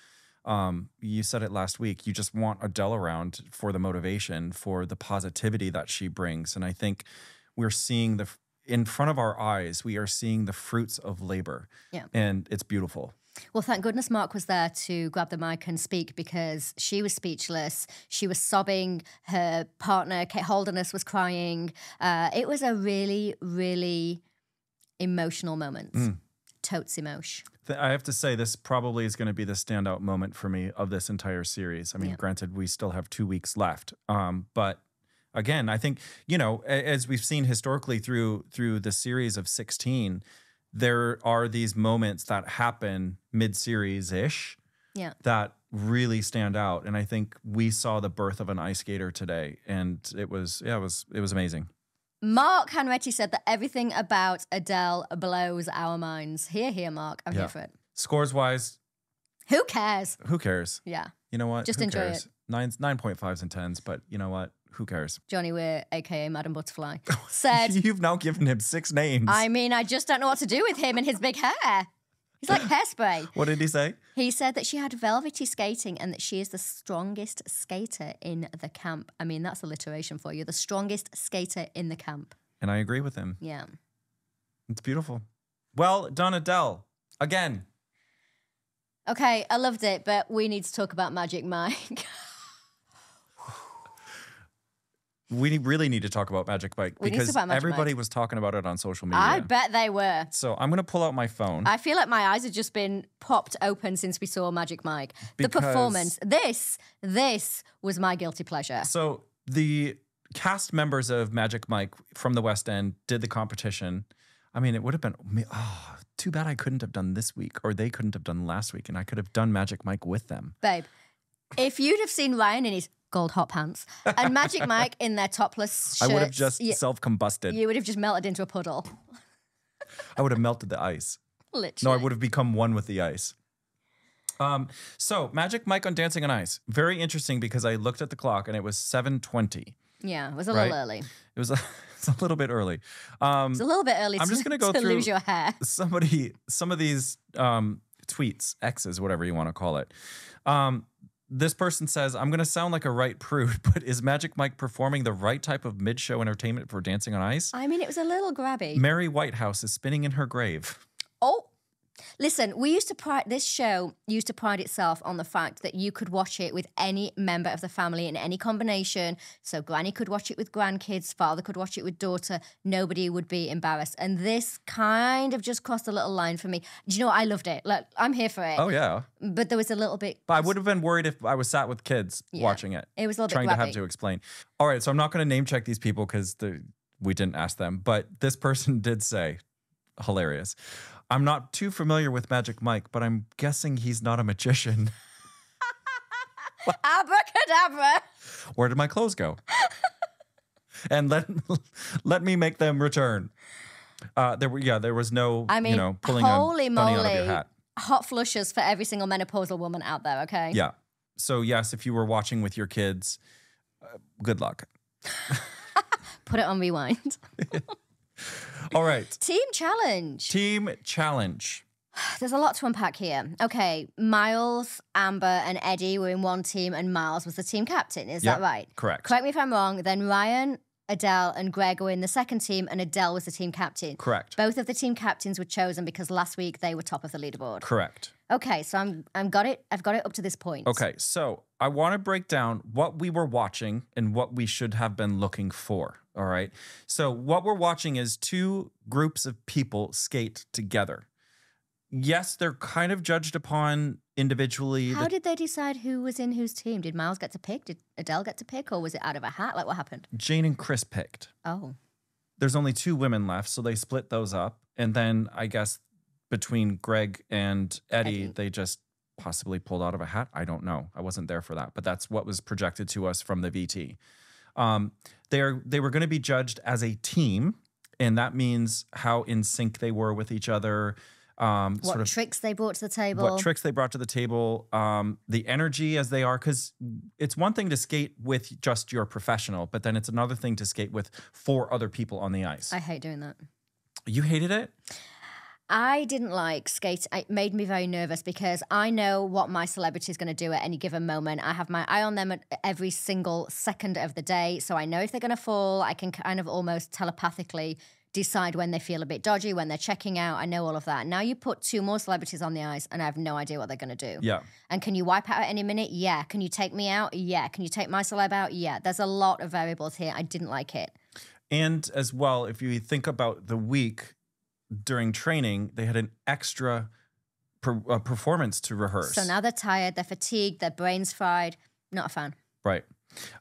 Um, you said it last week. You just want Adele around for the motivation, for the positivity that she brings. And I think we're seeing the, in front of our eyes, we are seeing the fruits of labor. Yeah. And it's beautiful. Well, thank goodness Mark was there to grab the mic and speak because she was speechless. She was sobbing. Her partner, Kate Holderness, was crying. Uh, it was a really, really emotional moment. Mm. Totes emotion. I have to say, this probably is going to be the standout moment for me of this entire series. I mean, Yeah. granted, we still have two weeks left, um, but again, I think you know, as we've seen historically through through the series of sixteen, there are these moments that happen mid-series ish Yeah. that really stand out, and I think we saw the birth of an ice skater today, and it was yeah, it was it was amazing. Mark Hanretty said that everything about Adele blows our minds. Here, here, Mark. I'm Yeah. here for it. Scores wise, Who cares? who cares? Yeah. You know what? Just Who enjoy cares? Nines, nine point fives and tens, but you know what? Who cares? Johnny Weir, aka Madam Butterfly, oh, said You've now given him six names. I mean, I just don't know what to do with him and his big hair. He's like hairspray. what did he say? He said that she had velvety skating and that she is the strongest skater in the camp. I mean, that's alliteration for you. The strongest skater in the camp. And I agree with him. Yeah. It's beautiful. Well done, Adele. Again. Okay, I loved it, but we need to talk about Magic Mike. We really need to talk about Magic Mike We need to because Magic everybody Mike. was talking about it on social media. I bet they were. so I'm going to pull out my phone. I feel like my eyes have just been popped open since we saw Magic Mike. The performance. This, this was my guilty pleasure. so the cast members of Magic Mike from the West End did the competition. I mean, it would have been, oh, too bad I couldn't have done this week or they couldn't have done last week and I could have done Magic Mike with them. Babe, if you'd have seen Ryan in his gold hot pants and Magic Mike in their topless shirts, I would have just you, self combusted. you would have just melted into a puddle. I would have melted the ice. Literally. No, I would have become one with the ice. Um, so Magic Mike on Dancing on Ice. Very interesting because I looked at the clock and it was 720. Yeah, it was a Right. little early. It was a, it's a little bit early. Um, It's a little bit early I'm to, just gonna go to through- lose your hair. somebody, some of these um, tweets, X's, whatever you want to call it. Um, this person says, I'm going to sound like a right prude, but is Magic Mike performing the right type of mid show entertainment for Dancing on Ice? I mean, it was a little grabby. Mary Whitehouse is spinning in her grave. Oh, listen, we used to pride, this show used to pride itself on the fact that you could watch it with any member of the family in any combination. So granny could watch it with grandkids, father could watch it with daughter. Nobody would be embarrassed. And this kind of just crossed a little line for me. Do you know what? I loved it. Like, I'm here for it. Oh, yeah. But there was a little bit. But I would have been worried if I was sat with kids Yeah. watching it. It was a little trying bit to have to explain. All right, so I'm not going to name check these people because we didn't ask them, but this person did say, hilarious. I'm not too familiar with Magic Mike, but I'm guessing he's not a magician. Abracadabra. Where did my clothes go? and let let me make them return. Uh, there were yeah, there was no I mean, you know pulling holy a bunny out of your moly. hat. Hot flushes for every single menopausal woman out there, okay? Yeah. So yes, if you were watching with your kids, uh, good luck. Put it on rewind. All right, Team challenge. team challenge. There's a lot to unpack here. Okay, Miles, Amber, and Eddie were in one team, and Miles was the team captain. Is Yeah, that right? Correct. Correct me if I'm wrong. Then Ryan, Adele, and Greg were in the second team, and Adele was the team captain. Correct. Both of the team captains were chosen because last week they were top of the leaderboard. Correct. Okay, so I'm I'm got it. I've got it up to this point. Okay, so I want to break down what we were watching and what we should have been looking for. All right. So, what we're watching is two groups of people skate together. Yes, they're kind of judged upon individually. How The- did they decide who was in whose team? Did Miles get to pick? Did Adele get to pick, or was it out of a hat? Like what happened? Jayne and Chris picked. Oh, There's only two women left, so they split those up. And then I guess between Greg and Eddie, Eddie. they just possibly pulled out of a hat. I don't know. I wasn't there for that, but that's what was projected to us from the VT. Um, they're they were going to be judged as a team, and that means how in sync they were with each other. Um, what sort of tricks they brought to the table? what tricks they brought to the table, um, the energy as they are, because it's one thing to skate with just your professional, but then it's another thing to skate with four other people on the ice. I hate doing that. you hated it? I didn't like skate. It made me very nervous because I know what my celebrity is going to do at any given moment. I have my eye on them at every single second of the day. So I know if they're going to fall. I can kind of almost telepathically decide when they feel a bit dodgy, when they're checking out. I know all of that. Now you put two more celebrities on the ice and I have no idea what they're going to do. Yeah. And can you wipe out at any minute? Yeah. Can you take me out? Yeah. Can you take my celeb out? Yeah. There's a lot of variables here. I didn't like it. And as well, if you think about the week during training, they had an extra per, uh, performance to rehearse. So now they're tired, they're fatigued, their brains fried. Not a fan. right.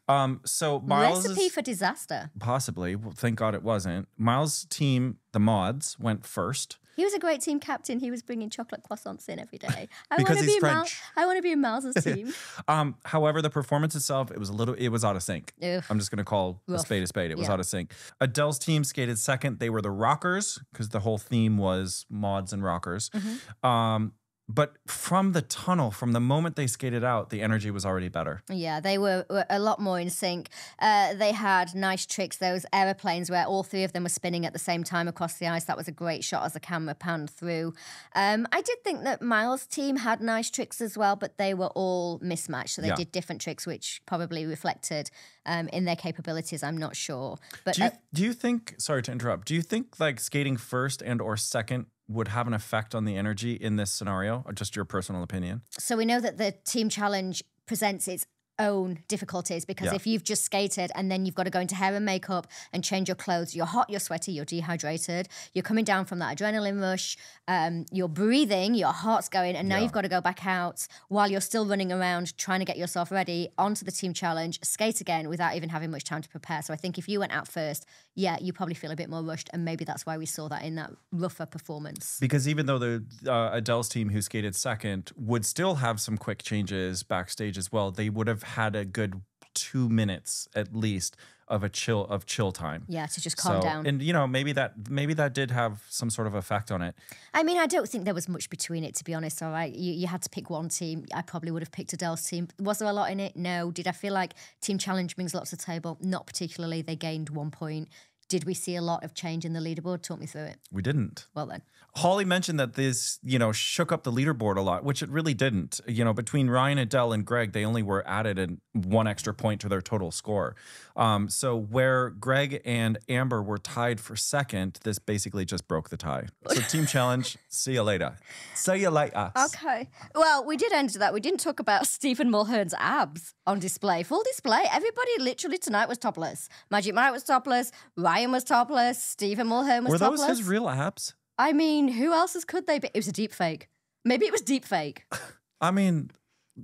Um, so Miles Recipe for disaster. possibly. Well, thank God it wasn't. Miles' team, the mods, went first. He was a great team captain. He was bringing chocolate croissants in every day. I Because want to he's be Mal- French. I want to be in Miles's team. Um, however, the performance itself, it was a little, it was out of sync. Ugh. I'm just gonna call a spade a spade. It was Yeah. out of sync. Adele's team skated second. They were the rockers because the whole theme was mods and rockers. Mm-hmm. Um, but from the tunnel, from the moment they skated out, the energy was already better. Yeah, they were, were a lot more in sync. Uh, they had nice tricks, those aeroplanes where all three of them were spinning at the same time across the ice. That was a great shot as the camera panned through. Um, I did think that Miles' team had nice tricks as well, but they were all mismatched. So they Yeah. did different tricks, which probably reflected um, in their capabilities. I'm not sure. But Do you, uh, do you think? Sorry to interrupt. Do you think like skating first and or second would have an effect on the energy in this scenario? Or just your personal opinion? So we know that the team challenge presents its own difficulties because Yeah. if you've just skated and then you've got to go into hair and makeup and change your clothes, you're hot, you're sweaty, you're dehydrated, you're coming down from that adrenaline rush, um, you're breathing, your heart's going, and now Yeah. you've got to go back out while you're still running around trying to get yourself ready onto the team challenge, skate again without even having much time to prepare. So I think if you went out first, yeah, you probably feel a bit more rushed, and maybe that's why we saw that in that rougher performance. Because even though the uh, Adele's team who skated second would still have some quick changes backstage as well, they would have had a good two minutes at least of a chill of chill time. Yeah, to just calm So- down. And you know, maybe that maybe that did have some sort of effect on it. I mean, I don't think there was much between it, to be honest. All right, you, you had to pick one team. I probably would have picked Adele's team. Was there a lot in it? No. Did I feel like Team Challenge brings lots to the table? Not particularly. They gained one point. Did we see a lot of change in the leaderboard? Talk me through it. We didn't. Well then. Holly mentioned that this, you know, shook up the leaderboard a lot, which it really didn't. You know, between Ryan, Adele, and Greg, they only were added in one extra point to their total score. Um, so where Greg and Amber were tied for second, this basically just broke the tie. So team challenge, see you later. See you later. Okay. Well, we did end that. We didn't talk about Stephen Mulhern's abs on display. Full display. Everybody literally tonight was topless. Magic Mike was topless. Ryan was topless. Stephen Mulhern was Were topless. those his real abs? I mean, who else's could they be? It was a deep fake. Maybe it was deep fake. I mean,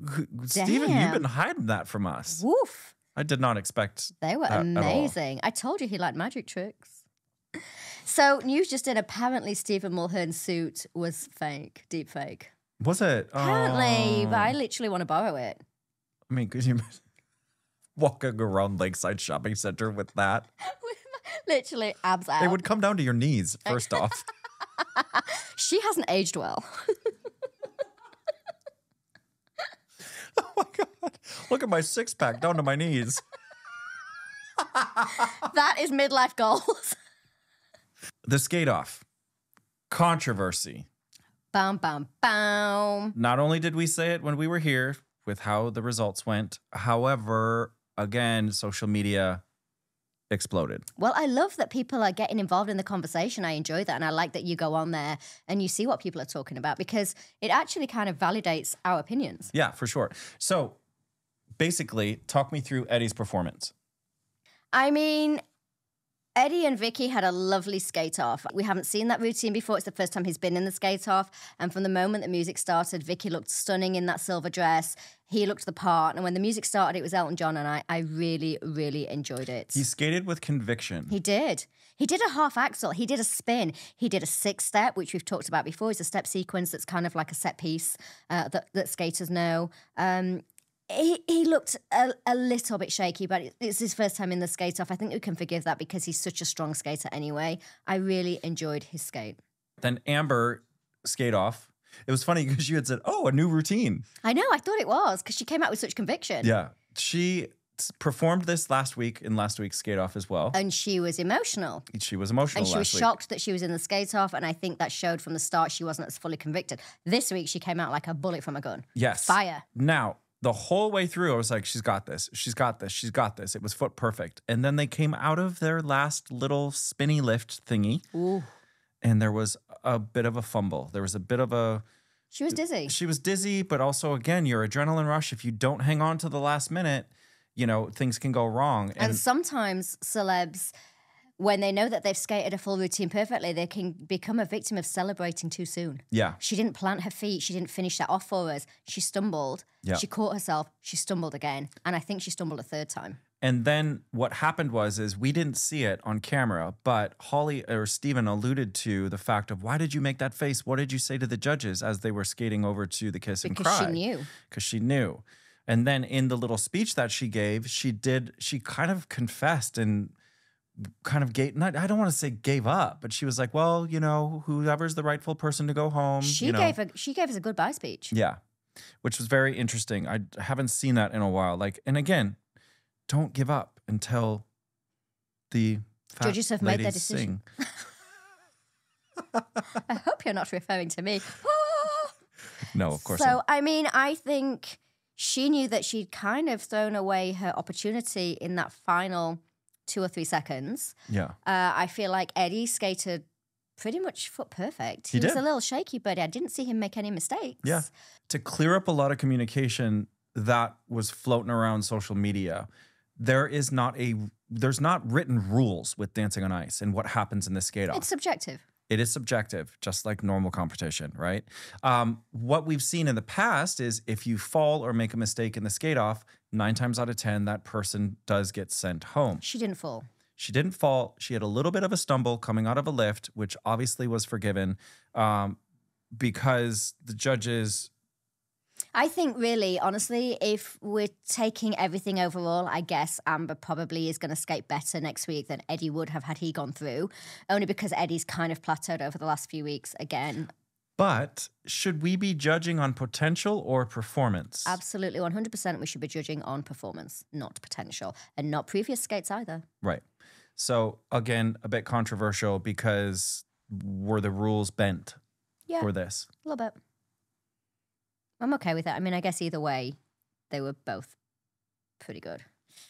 who- Steven, you've been hiding that from us. Woof. I did not expect They were that at all. amazing. I told you he liked magic tricks. So, news just in apparently Stephen Mulhern's suit was fake, deep fake. Was it? Apparently, Oh. but I oh. literally want to borrow it. I mean, could you imagine walking around Lakeside Shopping Center with that? literally, abs out. It would come down to your knees, first off. She hasn't aged well. oh my God. Look at my six pack down to my knees. that is midlife goals. The skate off. Controversy. bam, bam, bam. Not only did we say it when we were here with how the results went, however, again, social media exploded. Well, I love that people are getting involved in the conversation. I enjoy that. And I like that you go on there and you see what people are talking about because it actually kind of validates our opinions. Yeah, for sure. So basically, talk me through Eddie's performance. I mean, Eddie and Vicky had a lovely skate off. We haven't seen that routine before. It's the first time he's been in the skate off. And from the moment the music started, Vicky looked stunning in that silver dress. He looked the part. And when the music started, it was Elton John. And I, I really, really enjoyed it. He skated with conviction. He did. He did a half axel. He did a spin. He did a six step, which we've talked about before. It's a step sequence that's kind of like a set piece uh, that, that skaters know. Um, he, he looked a, a little bit shaky, but it's his first time in the skate off. I think we can forgive that because he's such a strong skater anyway. I really enjoyed his skate. Then Amber skate off. It was funny because you had said, "Oh, a new routine." I know, I thought it was because she came out with such conviction. Yeah, she performed this last week in last week's skate off as well. And she was emotional. She was emotional And she was last week. shocked that she was in the skate off. And I think that showed from the start she wasn't as fully convicted. This week, she came out like a bullet from a gun. Yes, Fire. Now the whole way through, I was like, "She's got this. She's got this. She's got this." It was foot perfect. And then they came out of their last little spinny lift thingy, Ooh. and there was a bit of a fumble. There was a bit of a She was dizzy. she was dizzy, but also again, your adrenaline rush. If you don't hang on to the last minute, you know things can go wrong. And, sometimes celebs, when they know that they've skated a full routine perfectly, they can become a victim of celebrating too soon. yeah, She didn't plant her feet. She didn't finish that off for us. She stumbled. Yeah. She caught herself. She stumbled again. And I think she stumbled a third time. And then what happened was is we didn't see it on camera, but Holly or Steven alluded to the fact of why did you make that face? What did you say to the judges as they were skating over to the kiss and cry? Because she knew. Because she knew. And then in the little speech that she gave, she did she kind of confessed and kind of gave not, I don't want to say gave up, but she was like, Well, you know, whoever's the rightful person to go home. She you know. gave a she gave us a goodbye speech. Yeah, which was very interesting. I haven't seen that in a while. Like, and again, don't give up until the Judges have made their decision. I hope you're not referring to me. No, of course So, not. I mean, I think she knew that she'd kind of thrown away her opportunity in that final two or three seconds. Yeah, Uh, I feel like Eddie skated pretty much foot perfect. He, He was did. a little shaky, but I didn't see him make any mistakes. Yeah. to clear up a lot of communication that was floating around social media. There is not a there's not written rules with dancing on ice and what happens in the skate off. It's subjective. it is subjective, just like normal competition, right? Um, what we've seen in the past is if you fall or make a mistake in the skate off, nine times out of 10, that person does get sent home. She didn't fall. She didn't fall. She had a little bit of a stumble coming out of a lift, which obviously was forgiven um, because the judges. I think, really, honestly, if we're taking everything overall, I guess Amber probably is going to skate better next week than Eddie would have had he gone through, only because Eddie's kind of plateaued over the last few weeks again. But should we be judging on potential or performance? Absolutely, 100% we should be judging on performance, not potential, and not previous skates either. Right. So again, a bit controversial because were the rules bent Yeah, for this? a little bit. I'm okay with it. I mean, I guess either way, they were both pretty good.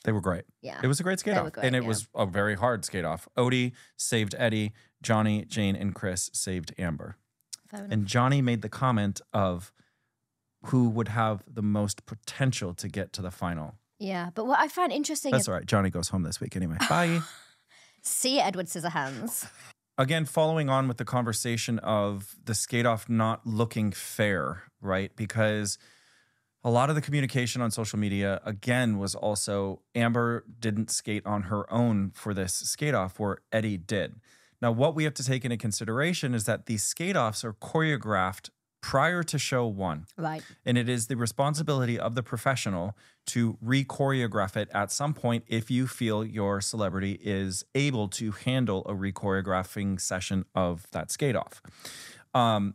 They were great. Yeah. It was a great skate They off, great, and it yeah. was a very hard skate off. Oti saved Eddie, Johnny, Jayne, and Chris saved Amber. And Johnny made the comment of who would have the most potential to get to the final. yeah, but what I find interesting That's is all right. Johnny goes home this week anyway. Bye. see Edward Scissorhands. Again, following on with the conversation of the skate off not looking fair, right? Because a lot of the communication on social media, again, was also Amber didn't skate on her own for this skate off, where Eddie did. Now, what we have to take into consideration is that these skate offs are choreographed prior to show one. Right. And it is the responsibility of the professional to re choreograph it at some point if you feel your celebrity is able to handle a re choreographing session of that skate off. Um,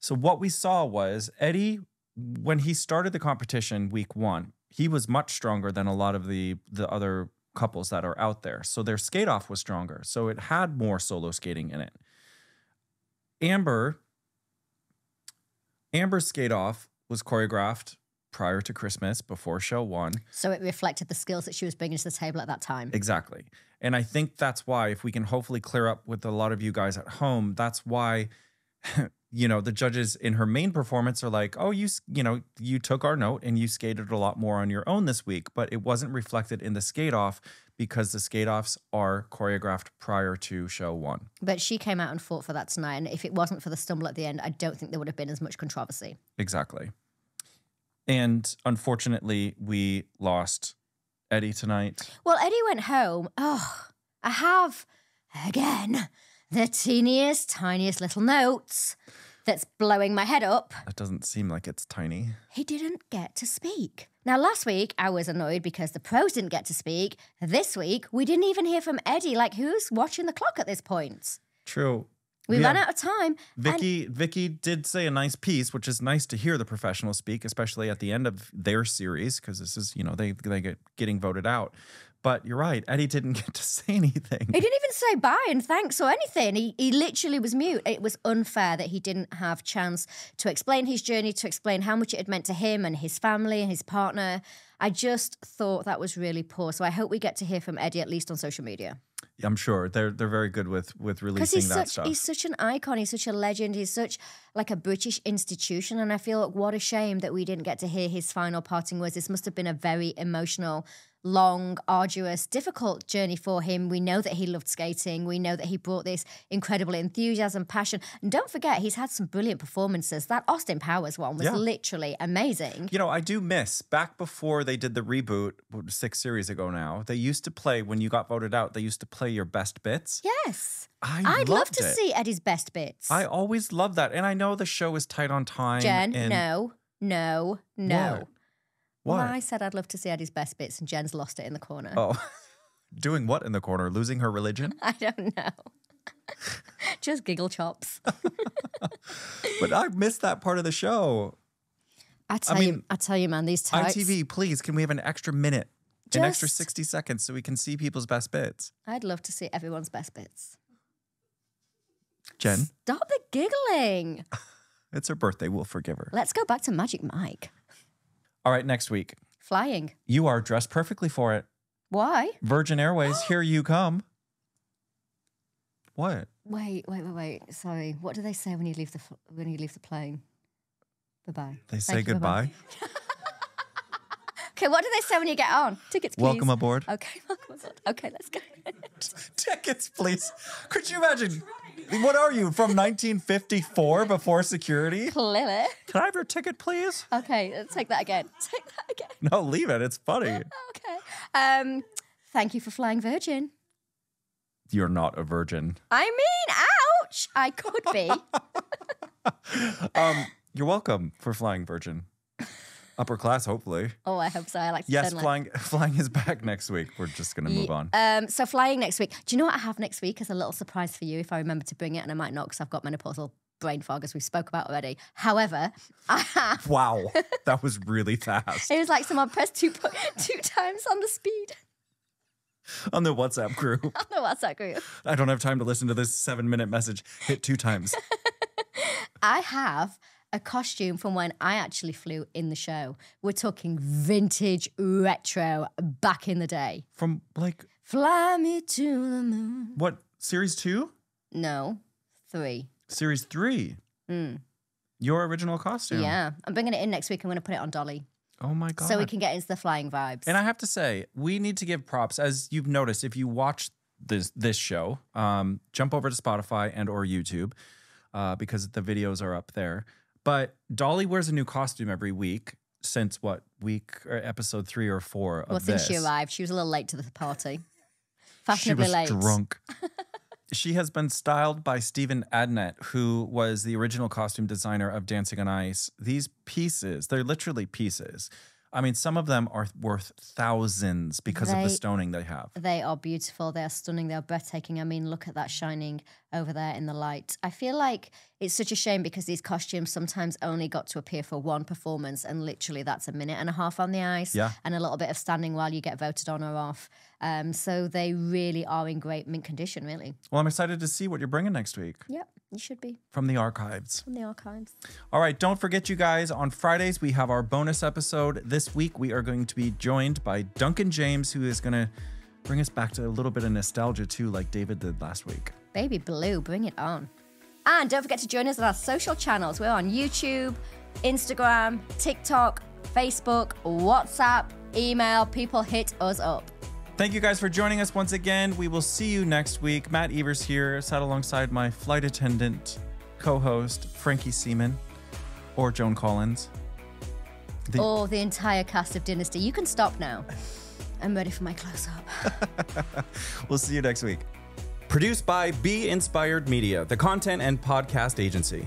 so, what we saw was Eddie, when he started the competition week one, he was much stronger than a lot of the, the other couples that are out there. So, their skate off was stronger. So, it had more solo skating in it. Amber Amber's skate off was choreographed prior to Christmas, before show one. So it reflected the skills that she was bringing to the table at that time. Exactly. And I think that's why, if we can hopefully clear up with a lot of you guys at home, that's why, you know, the judges in her main performance are like, oh, you, you know, you took our note and you skated a lot more on your own this week, but it wasn't reflected in the skate off because the skate offs are choreographed prior to show one. But she came out and fought for that tonight. And if it wasn't for the stumble at the end, I don't think there would have been as much controversy. Exactly. And unfortunately, we lost Eddie tonight. Well, Eddie went home. Oh, I have, again, the teeniest, tiniest little notes that's blowing my head up. That doesn't seem like it's tiny. He didn't get to speak. Now, last week I was annoyed because the pros didn't get to speak. This week we didn't even hear from Eddie. Like, who's watching the clock at this point? True. We Yeah. ran out of time. Vicky Vicky did say a nice piece, which is nice to hear the professionals speak, especially at the end of their series, because this is, you know, they they get getting voted out. But you're right, Eddie didn't get to say anything. He didn't even say bye and thanks or anything. He, he literally was mute. It was unfair that he didn't have chance to explain his journey, to explain how much it had meant to him and his family and his partner. I just thought that was really poor. So I hope we get to hear from Eddie at least on social media. I'm sure they're they're very good with with releasing he's that such stuff. he's such an icon. He's such a legend. He's such like a British institution. And I feel like what a shame that we didn't get to hear his final parting words. This must have been a very emotional, long, arduous, difficult journey for him. We know that he loved skating. We know that he brought this incredible enthusiasm, passion. And don't forget, he's had some brilliant performances. That Austin Powers one was Yeah. literally amazing. You know, I do miss back before they did the reboot six series ago now. They used to play when you got voted out. They used to play your best bits. Yes. I I'd love to it. see Eddie's best bits. I always love that, and I know the show is tight on time. Jen, and no, no, no. What? What? Well, I said I'd love to see Eddie's best bits, and Jen's lost it in the corner. Oh, doing what in the corner? Losing her religion? I don't know. Just giggle chops. but I missed that part of the show. I tell mean, you, I tell you, man, these tights. ITV, please, can we have an extra minute, an extra 60 seconds so we can see people's best bits? I'd love to see everyone's best bits. Jen, Stop the giggling. it's her birthday. We'll forgive her. Let's go back to Magic Mike. All right, next week. Flying. You are dressed perfectly for it. Why? Virgin Airways, here you come. What? Wait, wait, wait, wait. Sorry. What do they say when you leave the fl- when you leave the plane? Bye bye. They say goodbye. Okay, what do they say when you get on? Tickets, please. Welcome aboard. Okay, welcome aboard. Okay, let's go. Tickets, please. Could you imagine? What are you from 1954 before security? Clearly. Can I have your ticket, please? Okay, let's take that again. Take that again. No, leave it. It's funny. Okay. Um, thank you for flying Virgin. You're not a virgin. I mean, ouch! I could be. Um, you're welcome for flying Virgin. Upper class, hopefully. oh, I hope so. I like to Yes, spend like- flying flying is back next week. We're just gonna move on. Um, so flying next week. Do you know what I have next week as a little surprise for you? If I remember to bring it, and I might not because I've got menopausal brain fog, as we spoke about already. However, I have. Wow, that was really fast. It was like someone pressed two two times on the speed. on the WhatsApp group. I know what's that group. I don't have time to listen to this seven minute message. Hit two times. I have a costume from when I actually flew in the show. We're talking vintage retro back in the day. From like Fly me to the moon. what series two? No, three. Series three. Your original costume. Yeah, I'm bringing it in next week. I'm going to put it on Dolly Oh my god. so we can get into the flying vibes. And I have to say, we need to give props, as you've noticed, if you watch this this show, um, jump over to Spotify and or YouTube, uh, because the videos are up there. But Dolly wears a new costume every week since what week or episode three or four of well, since this. she arrived, she was a little late to the party. She was late. drunk. she has been styled by Stephen Adnitt, who was the original costume designer of Dancing on Ice. These pieces, they're literally pieces. I mean, some of them are worth thousands because of the stoning they have. They are beautiful. They are stunning. They are breathtaking. I mean, look at that shining over there in the light. I feel like it's such a shame because these costumes sometimes only got to appear for one performance, and literally that's a minute and a half on the ice, Yeah. and a little bit of standing while you get voted on or off. Um, so they really are in great mint condition. Really. Well, I'm excited to see what you're bringing next week Yep, you should be from the archives. from the archives. All right, don't forget, you guys, on Fridays, we have our bonus episode. This week, we are going to be joined by Duncan James, who is going to bring us back to a little bit of nostalgia, too, like David did last week. Baby Blue, bring it on. And don't forget to join us on our social channels. We're on YouTube, Instagram, TikTok, Facebook, WhatsApp, email. People hit us up. Thank you guys for joining us once again. We will see you next week. Matt Evers here, sat alongside my flight attendant, co host, Frankie Seaman, or Joan Collins. The- Or the entire cast of Dynasty. You can stop now. I'm ready for my close up. We'll see you next week. Produced by Be Inspired Media, the content and podcast agency.